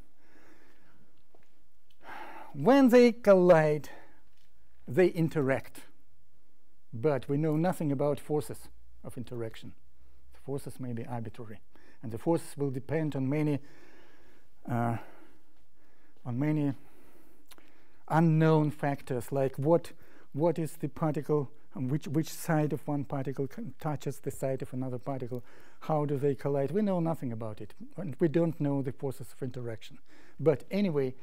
Speaker 1: When they collide, they interact, but we know nothing about forces of interaction. The forces may be arbitrary, and the forces will depend on many uh, on many unknown factors, like what what is the particle which, which side of one particle touches the side of another particle, how do they collide? We know nothing about it, and we don't know the forces of interaction. But anyway,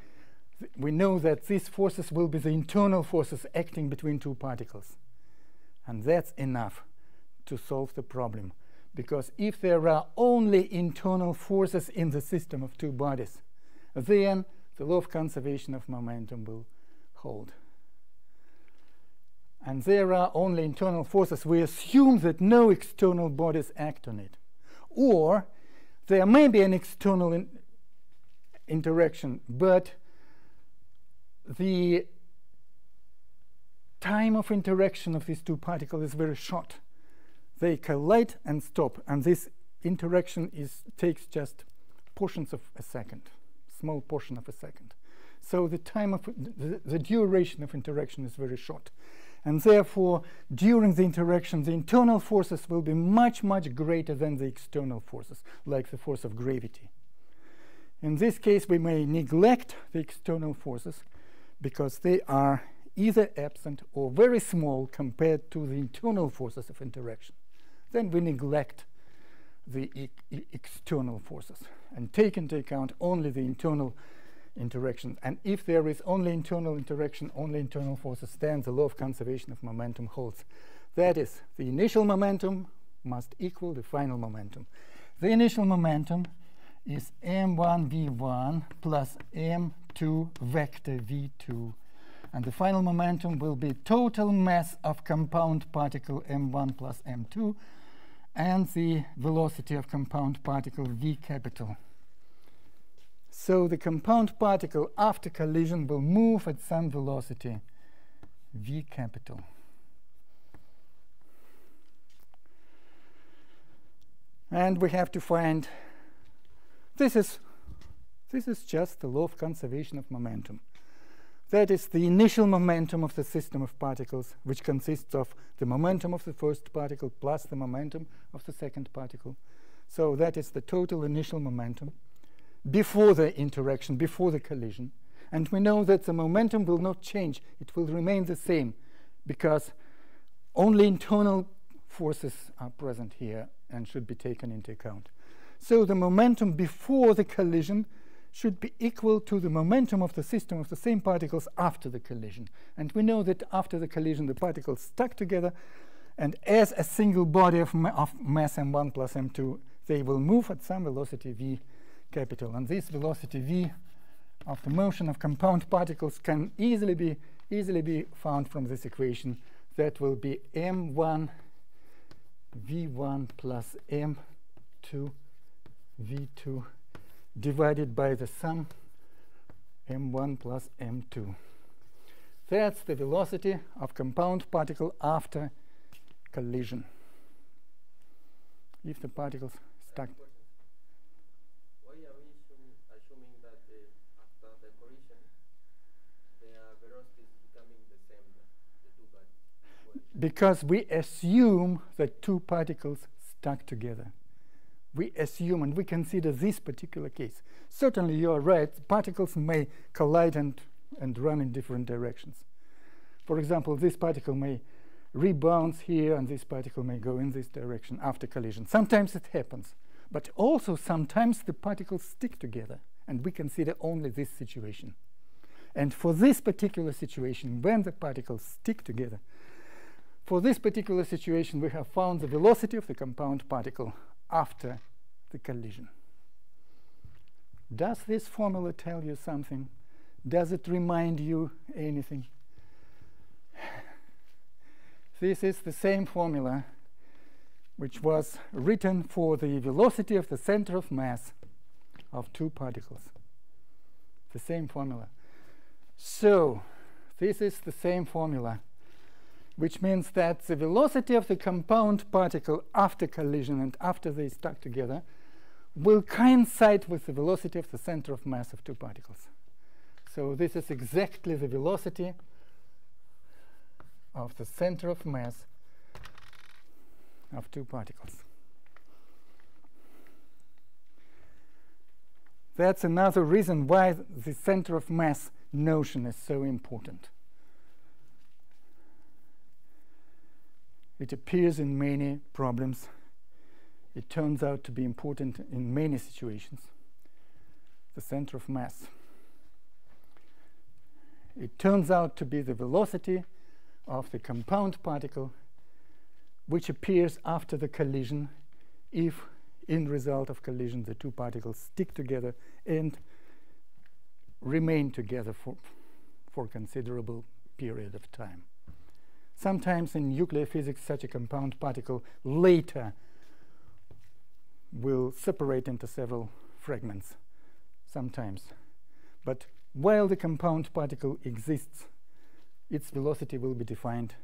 Speaker 1: we know that these forces will be the internal forces acting between two particles. And that's enough to solve the problem. Because if there are only internal forces in the system of two bodies, then the law of conservation of momentum will hold. And there are only internal forces. We assume that no external bodies act on it. Or there may be an external in interaction, but the time of interaction of these two particles is very short. They collide and stop, and this interaction is takes just portions of a second, small portion of a second. So the time of the, the duration of interaction is very short. And therefore, during the interaction, the internal forces will be much, much greater than the external forces, like the force of gravity. In this case, we may neglect the external forces because they are either absent or very small compared to the internal forces of interaction. Then we neglect the e external forces and take into account only the internal interaction. And if there is only internal interaction, only internal forces, then the law of conservation of momentum holds. That is, the initial momentum must equal the final momentum. The initial momentum is m1 v1 plus m2 vector v2 and the final momentum will be total mass of compound particle m1 plus m2 and the velocity of compound particle v capital. So the compound particle after collision will move at some velocity v capital. And we have to find this is this is just the law of conservation of momentum. That is the initial momentum of the system of particles, which consists of the momentum of the first particle plus the momentum of the second particle. So that is the total initial momentum before the interaction, before the collision. And we know that the momentum will not change. It will remain the same because only internal forces are present here and should be taken into account. So the momentum before the collision should be equal to the momentum of the system of the same particles after the collision. And we know that after the collision, the particles stuck together, and as a single body of, ma of mass m1 plus m2, they will move at some velocity v capital. And this velocity v of the motion of compound particles can easily be easily be found from this equation. That will be m1 v1 plus m2 v2 divided by the sum m1 plus m2. That's the velocity of compound particle after collision. If the particles stuck.
Speaker 2: Why are we assuming, assuming that uh, after the collision, their velocities becoming the same, the, the two bodies?
Speaker 1: Because we assume that two particles stuck together we assume and we consider this particular case. Certainly, you are right, particles may collide and, and run in different directions. For example, this particle may rebound here, and this particle may go in this direction after collision. Sometimes it happens, but also sometimes the particles stick together, and we consider only this situation. And for this particular situation, when the particles stick together, for this particular situation, we have found the velocity of the compound particle after the collision. Does this formula tell you something? Does it remind you anything? This is the same formula which was written for the velocity of the center of mass of two particles. The same formula. So, this is the same formula which means that the velocity of the compound particle after collision and after they stuck together will coincide with the velocity of the center of mass of two particles. So this is exactly the velocity of the center of mass of two particles. That's another reason why the center of mass notion is so important. It appears in many problems. It turns out to be important in many situations. The center of mass. It turns out to be the velocity of the compound particle which appears after the collision if in result of collision the two particles stick together and remain together for, for considerable period of time. Sometimes in nuclear physics, such a compound particle later will separate into several fragments, sometimes. But while the compound particle exists, its velocity will be defined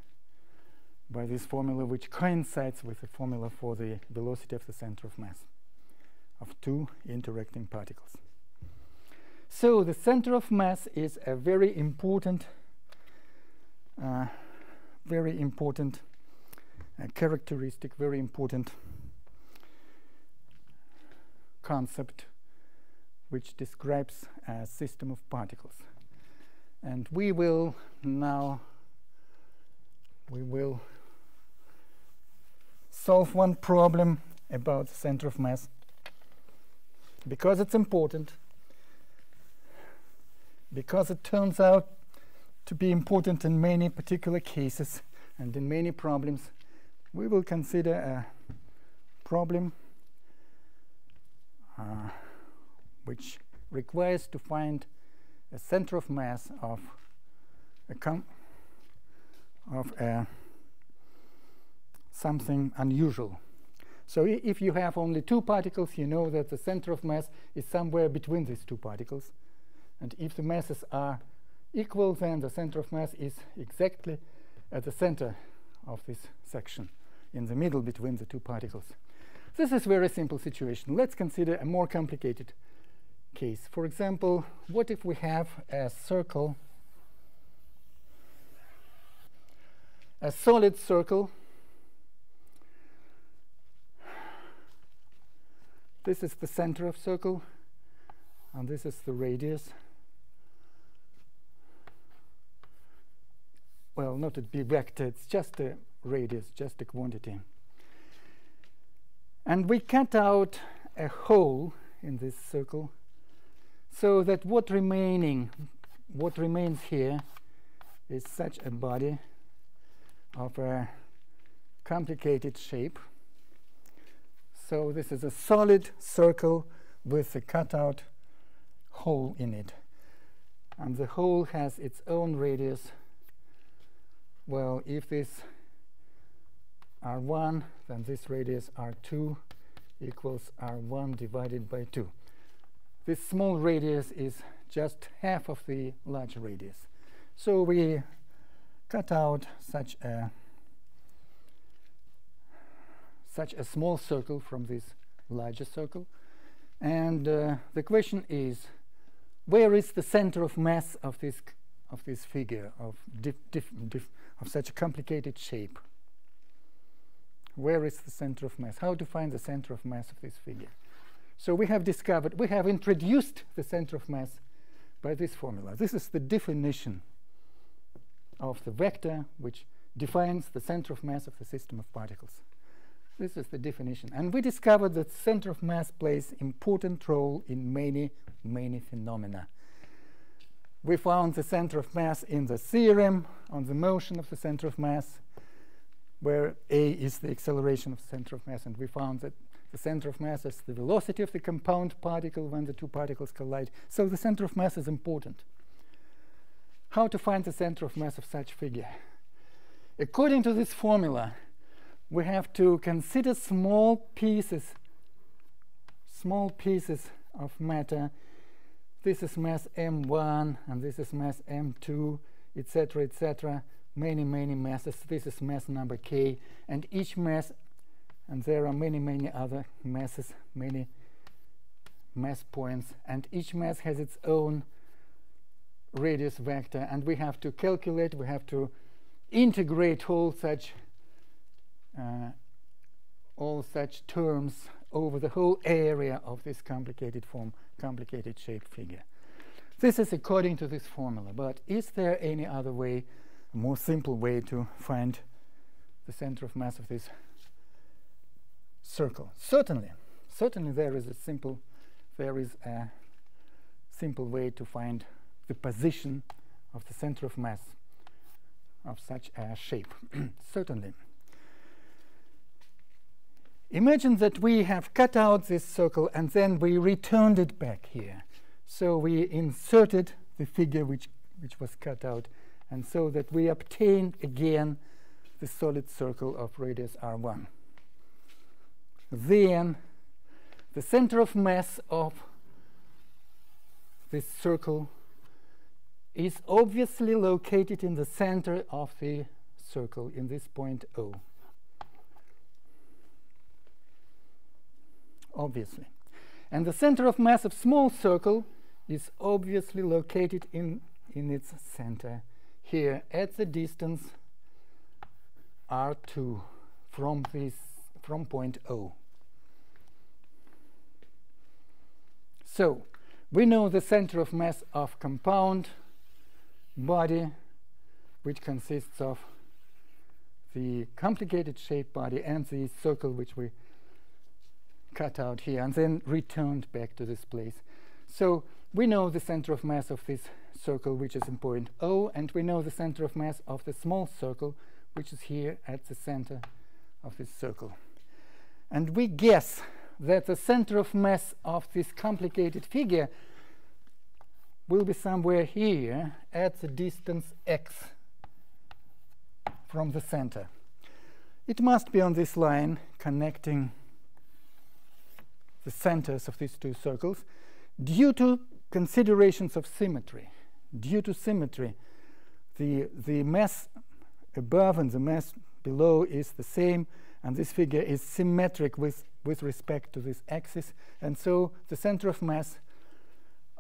Speaker 1: by this formula, which coincides with the formula for the velocity of the center of mass of two interacting particles. So the center of mass is a very important, uh, very important uh, characteristic, very important concept which describes a system of particles. And we will now, we will solve one problem about the center of mass because it's important, because it turns out to be important in many particular cases and in many problems, we will consider a problem uh, which requires to find a center of mass of a of a something unusual. So if you have only two particles, you know that the center of mass is somewhere between these two particles. And if the masses are equal, then the center of mass is exactly at the center of this section, in the middle between the two particles. This is a very simple situation. Let's consider a more complicated case. For example, what if we have a circle, a solid circle This is the center of circle, and this is the radius. Well, not to be vector, it's just a radius, just a quantity. And we cut out a hole in this circle so that what remaining, what remains here is such a body of a complicated shape. So this is a solid circle with a cutout hole in it. And the hole has its own radius. If this r1, then this radius r2 equals r1 divided by 2. This small radius is just half of the large radius. So we cut out such a such a small circle from this larger circle. And uh, the question is, where is the center of mass of this of this figure of of such a complicated shape? Where is the center of mass? How to find the center of mass of this figure? So we have discovered, we have introduced the center of mass by this formula. This is the definition of the vector which defines the center of mass of the system of particles. This is the definition. And we discovered that center of mass plays important role in many, many phenomena. We found the center of mass in the theorem on the motion of the center of mass, where a is the acceleration of the center of mass. And we found that the center of mass is the velocity of the compound particle when the two particles collide. So the center of mass is important. How to find the center of mass of such figure? According to this formula, we have to consider small pieces, small pieces of matter. This is mass m1, and this is mass m2, etc., etc. Many, many masses. This is mass number k, and each mass, and there are many, many other masses, many mass points, and each mass has its own radius vector, and we have to calculate, we have to integrate all such uh, all such terms over the whole area of this complicated form, complicated shaped figure. This is according to this formula, but is there any other way, a more simple way to find the center of mass of this circle? Certainly, certainly there is a simple, there is a simple way to find the position of the center of mass of such a shape. certainly. Imagine that we have cut out this circle and then we returned it back here. So we inserted the figure which, which was cut out, and so that we obtain again the solid circle of radius r1. Then the center of mass of this circle is obviously located in the center of the circle in this point O. Obviously. And the center of mass of small circle is obviously located in, in its center here at the distance r2 from this from point O. So we know the center of mass of compound body which consists of the complicated shape body and the circle which we cut out here and then returned back to this place. So we know the center of mass of this circle which is in point O and we know the center of mass of the small circle which is here at the center of this circle. And we guess that the center of mass of this complicated figure will be somewhere here at the distance x from the center. It must be on this line connecting the centers of these two circles due to considerations of symmetry. Due to symmetry, the, the mass above and the mass below is the same, and this figure is symmetric with, with respect to this axis, and so the center of mass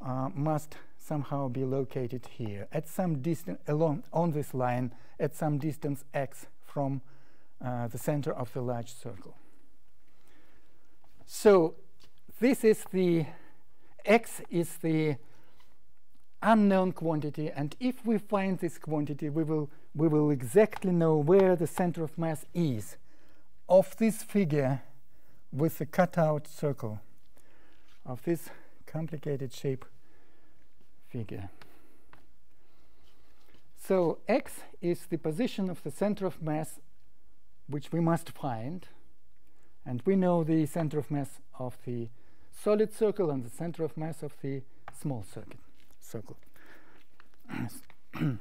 Speaker 1: uh, must somehow be located here at some distance along on this line at some distance x from uh, the center of the large circle. So this is the x is the unknown quantity and if we find this quantity we will we will exactly know where the center of mass is of this figure with the cutout circle of this complicated shape figure. So x is the position of the center of mass which we must find and we know the center of mass of the solid circle and the center of mass of the small circuit circle.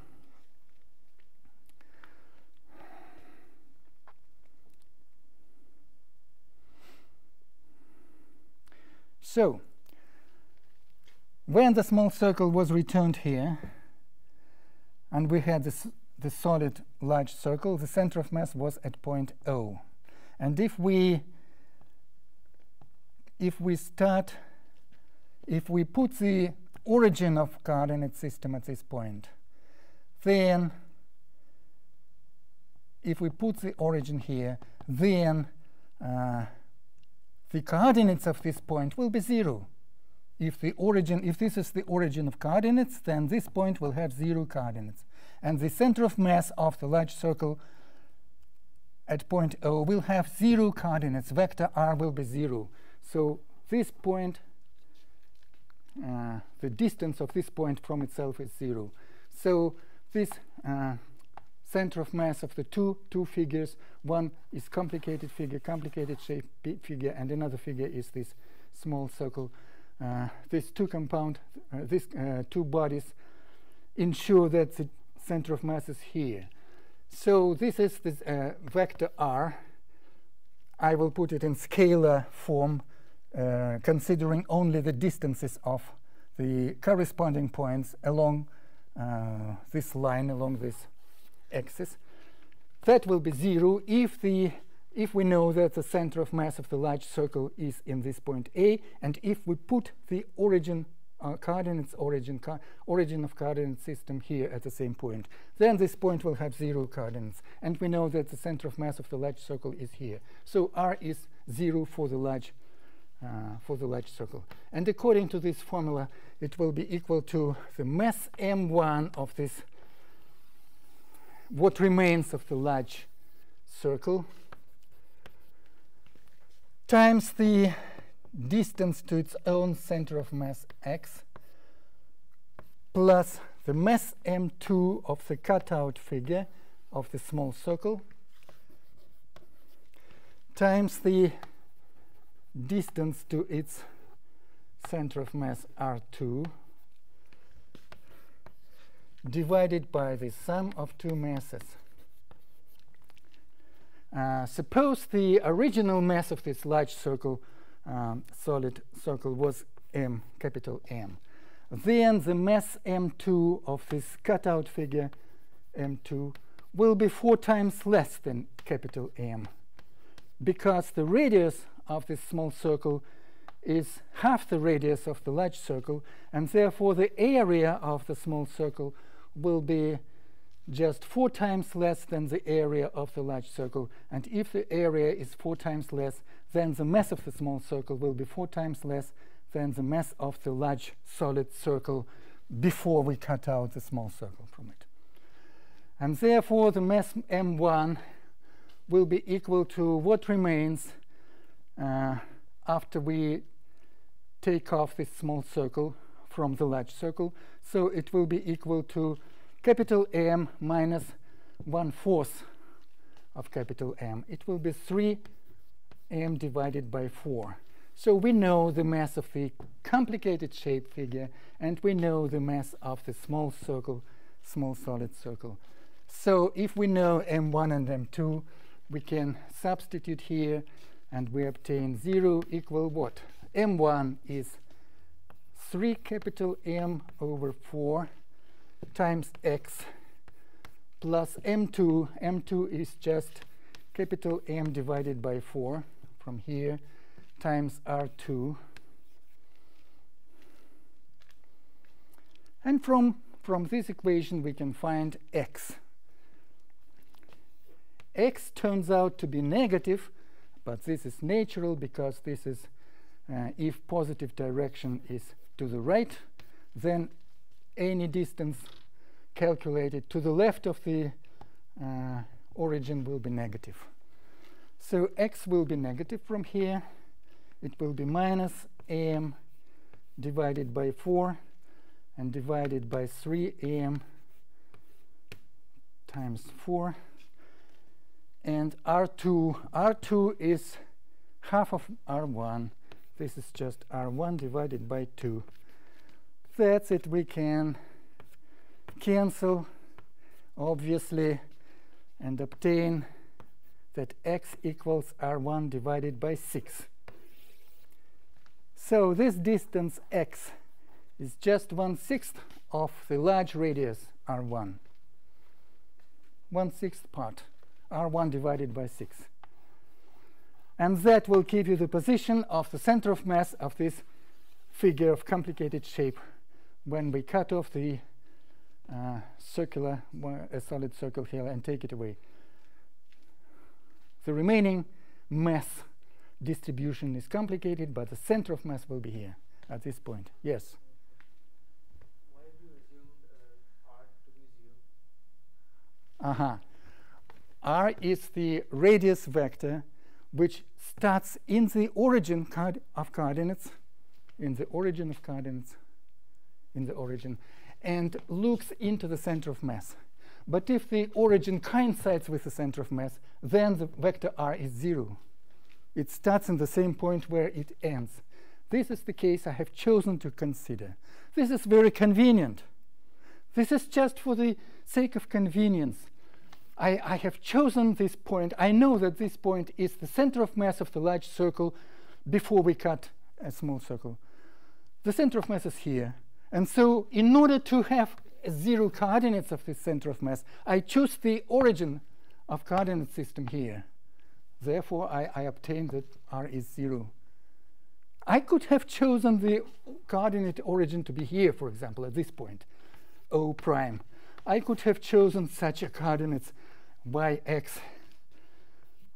Speaker 1: so, when the small circle was returned here, and we had this, the solid large circle, the center of mass was at point O. And if we if we start, if we put the origin of coordinate system at this point, then if we put the origin here, then uh, the coordinates of this point will be zero. If the origin, if this is the origin of coordinates, then this point will have zero coordinates. And the center of mass of the large circle at point O will have zero coordinates. Vector r will be zero. So this point, uh, the distance of this point from itself is zero. So this uh, center of mass of the two two figures, one is complicated figure, complicated shape figure, and another figure is this small circle. Uh, these two compound, uh, these uh, two bodies ensure that the center of mass is here. So this is this uh, vector r. I will put it in scalar form uh, considering only the distances of the corresponding points along uh, this line, along this axis. That will be zero if the if we know that the center of mass of the large circle is in this point A, and if we put the origin uh, coordinates origin co origin of coordinate system here at the same point, then this point will have zero coordinates, and we know that the center of mass of the large circle is here. So R is zero for the large Uh, for the large circle. And according to this formula, it will be equal to the mass m1 of this, what remains of the large circle, times the distance to its own center of mass x, plus the mass m2 of the cutout figure of the small circle, times the distance to its center of mass R2 divided by the sum of two masses. Uh, suppose the original mass of this large circle, um, solid circle, was M, capital M. Then the mass M2 of this cutout figure, M2, will be four times less than capital M because the radius of this small circle is half the radius of the large circle, and therefore the area of the small circle will be just four times less than the area of the large circle. And if the area is four times less, then the mass of the small circle will be four times less than the mass of the large solid circle before we cut out the small circle from it. And therefore, the mass m1 will be equal to what remains uh, after we take off this small circle from the large circle. So it will be equal to capital M minus 1 fourth of capital M. It will be 3 M divided by 4. So we know the mass of the complicated shape figure, and we know the mass of the small circle, small solid circle. So if we know M1 and M2, we can substitute here, and we obtain 0 equal what? M1 is 3 capital M over 4 times x plus m2. m2 is just capital M divided by 4 from here times r2. And from, from this equation we can find x. x turns out to be negative, but this is natural because this is, uh, if positive direction is to the right, then any distance calculated to the left of the uh, origin will be negative. So x will be negative from here. It will be minus am divided by 4 and divided by 3 am times 4. And R2, R2 is half of R1. This is just R1 divided by 2. That's it. We can cancel, obviously, and obtain that x equals r1 divided by 6. So this distance x is just one-sixth of the large radius r1. One-sixth part, r1 divided by 6. And that will give you the position of the center of mass of this figure of complicated shape when we cut off the uh, circular, a solid circle here and take it away. The remaining mass distribution is complicated, but the center of mass will be here at this point. Yes?
Speaker 2: Why have you assumed uh, R to be zero?
Speaker 1: Uh-huh. R is the radius vector which starts in the origin of coordinates, in the origin of coordinates, in the origin, and looks into the center of mass. But if the origin coincides with the center of mass, then the vector r is 0. It starts in the same point where it ends. This is the case I have chosen to consider. This is very convenient. This is just for the sake of convenience. I, I have chosen this point. I know that this point is the center of mass of the large circle before we cut a small circle. The center of mass is here. And so in order to have zero coordinates of this center of mass, I choose the origin of coordinate system here. Therefore, I, I obtain that r is 0. I could have chosen the coordinate origin to be here, for example, at this point, O prime. I could have chosen such a coordinates yx,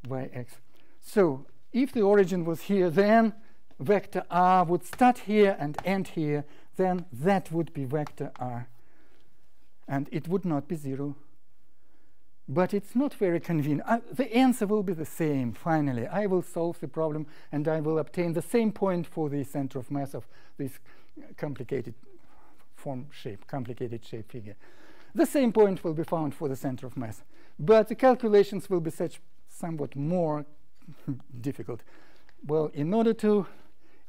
Speaker 1: yx. So if the origin was here, then vector r would start here and end here, then that would be vector r. And it would not be 0. But it's not very convenient. Uh, the answer will be the same, finally. I will solve the problem, and I will obtain the same point for the center of mass of this complicated form shape, complicated shape figure. The same point will be found for the center of mass. But the calculations will be such somewhat more difficult. Well, in order to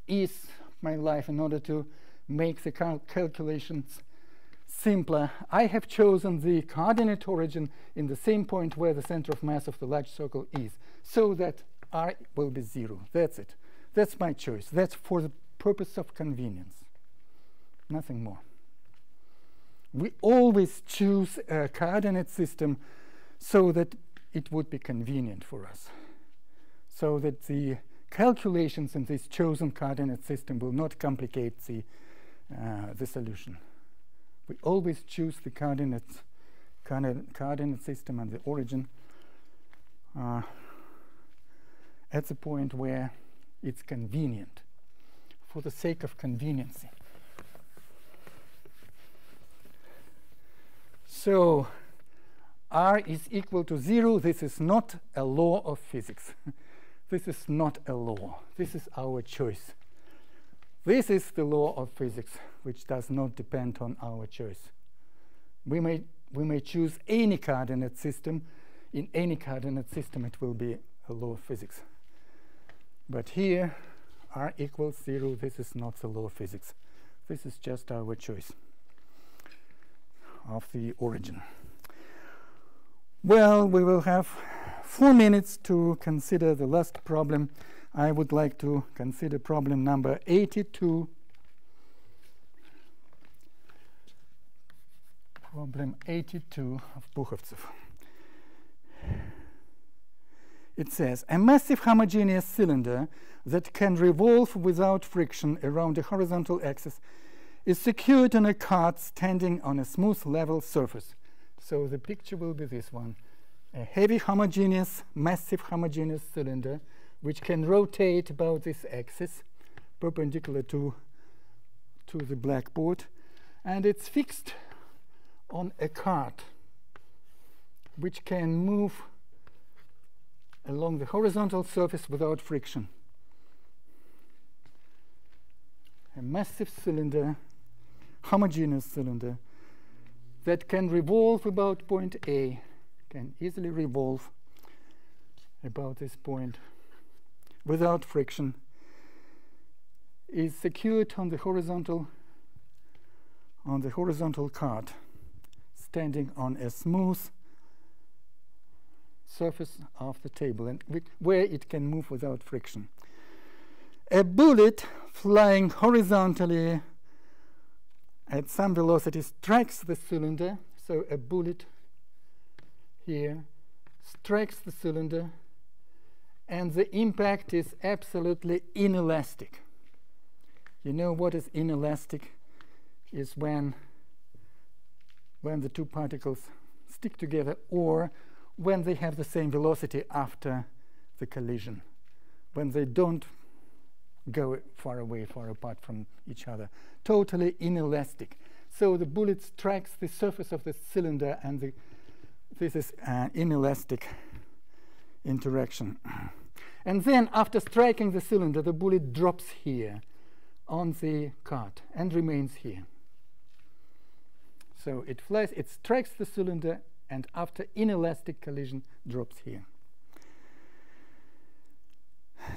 Speaker 1: ease my life in order to make the cal calculations simpler, I have chosen the coordinate origin in the same point where the center of mass of the large circle is, so that r will be zero. That's it. That's my choice. That's for the purpose of convenience, nothing more. We always choose a coordinate system so that it would be convenient for us, so that the calculations in this chosen coordinate system will not complicate the, uh, the solution. We always choose the coordinate, coordinate, coordinate system and the origin uh, at the point where it's convenient, for the sake of conveniency. So r is equal to 0. This is not a law of physics. this is not a law. This is our choice. This is the law of physics, which does not depend on our choice. We may, we may choose any coordinate system. In any coordinate system, it will be a law of physics. But here, r equals 0. This is not the law of physics. This is just our choice of the origin. Well, we will have four minutes to consider the last problem I would like to consider problem number 82. Problem 82 of Bukhovtsev. It says, a massive homogeneous cylinder that can revolve without friction around a horizontal axis is secured on a cart standing on a smooth level surface. So the picture will be this one. A heavy homogeneous, massive homogeneous cylinder which can rotate about this axis perpendicular to, to the blackboard and it's fixed on a cart which can move along the horizontal surface without friction. A massive cylinder, homogeneous cylinder, that can revolve about point A, can easily revolve about this point without friction is secured on the horizontal on the horizontal cart standing on a smooth surface of the table and where it can move without friction. A bullet flying horizontally at some velocity strikes the cylinder. So a bullet here strikes the cylinder and the impact is absolutely inelastic. You know what is inelastic? Is when when the two particles stick together or when they have the same velocity after the collision, when they don't go far away, far apart from each other. Totally inelastic. So the bullet strikes the surface of the cylinder and the, this is an inelastic interaction. and then after striking the cylinder, the bullet drops here on the cart and remains here. So it flies, it strikes the cylinder, and after inelastic collision, drops here.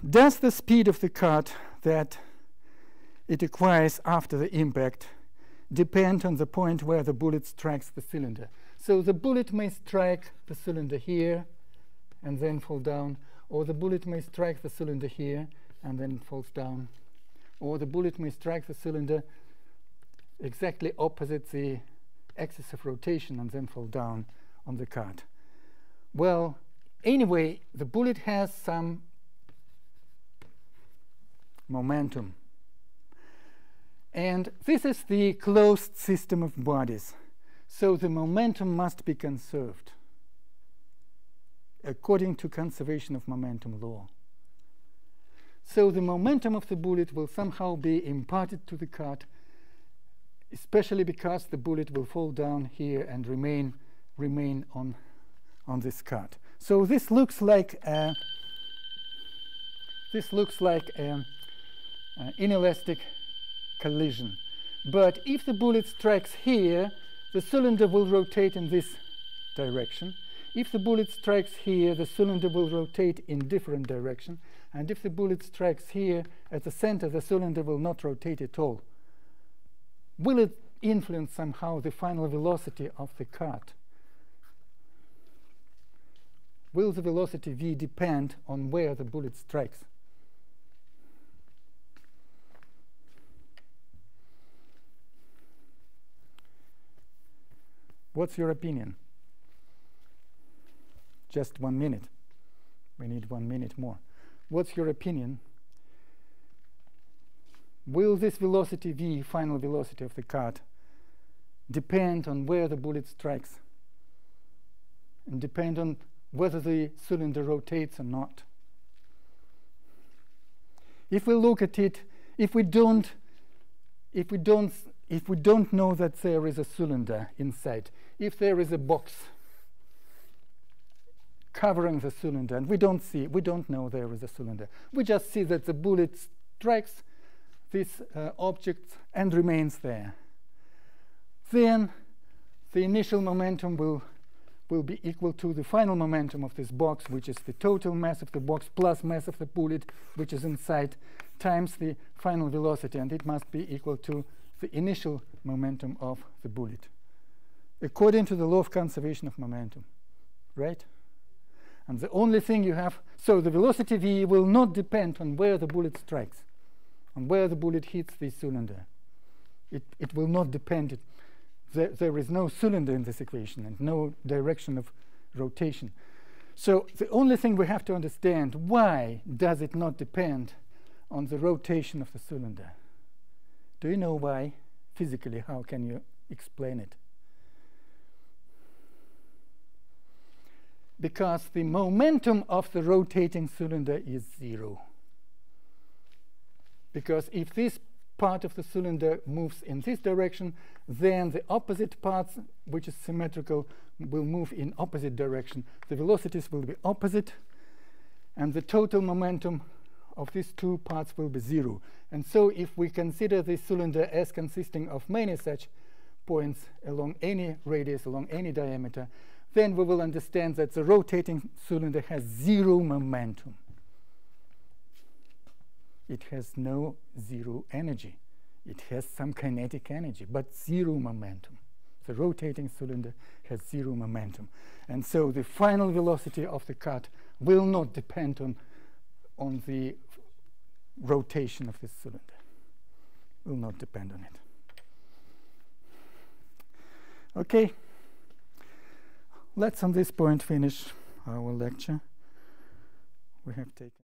Speaker 1: Does the speed of the cart that it acquires after the impact depend on the point where the bullet strikes the cylinder? So the bullet may strike the cylinder here and then fall down, or the bullet may strike the cylinder here and then falls down, or the bullet may strike the cylinder exactly opposite the axis of rotation and then fall down on the cart. Well, anyway, the bullet has some momentum. And this is the closed system of bodies. So the momentum must be conserved according to conservation of momentum law. So the momentum of the bullet will somehow be imparted to the cart, especially because the bullet will fall down here and remain remain on on this cart. So this looks like a, this looks like an inelastic collision. But if the bullet strikes here, the cylinder will rotate in this direction if the bullet strikes here, the cylinder will rotate in different direction. And if the bullet strikes here at the center, the cylinder will not rotate at all. Will it influence somehow the final velocity of the cart? Will the velocity v depend on where the bullet strikes? What's your opinion? Just one minute. We need one minute more. What's your opinion? Will this velocity v, final velocity of the cart, depend on where the bullet strikes? And depend on whether the cylinder rotates or not? If we look at it, if we don't, if we don't if we don't know that there is a cylinder inside, if there is a box covering the cylinder, and we don't see, we don't know there is a cylinder, we just see that the bullet strikes this uh, object and remains there. Then the initial momentum will will be equal to the final momentum of this box, which is the total mass of the box plus mass of the bullet, which is inside, times the final velocity, and it must be equal to the initial momentum of the bullet, according to the law of conservation of momentum, right? And the only thing you have, so the velocity v will not depend on where the bullet strikes, on where the bullet hits the cylinder. It, it will not depend. It, there, there is no cylinder in this equation and no direction of rotation. So the only thing we have to understand, why does it not depend on the rotation of the cylinder? Do you know why? Physically, how can you explain it? Because the momentum of the rotating cylinder is zero. Because if this part of the cylinder moves in this direction, then the opposite parts, which is symmetrical, will move in opposite direction. The velocities will be opposite, and the total momentum of these two parts will be zero. And so if we consider this cylinder as consisting of many such points along any radius, along any diameter, then we will understand that the rotating cylinder has zero momentum. It has no zero energy. It has some kinetic energy, but zero momentum. The rotating cylinder has zero momentum. And so the final velocity of the cut will not depend on on the rotation of this cylinder. Will not depend on it. Okay, let's on this point finish our lecture. We have taken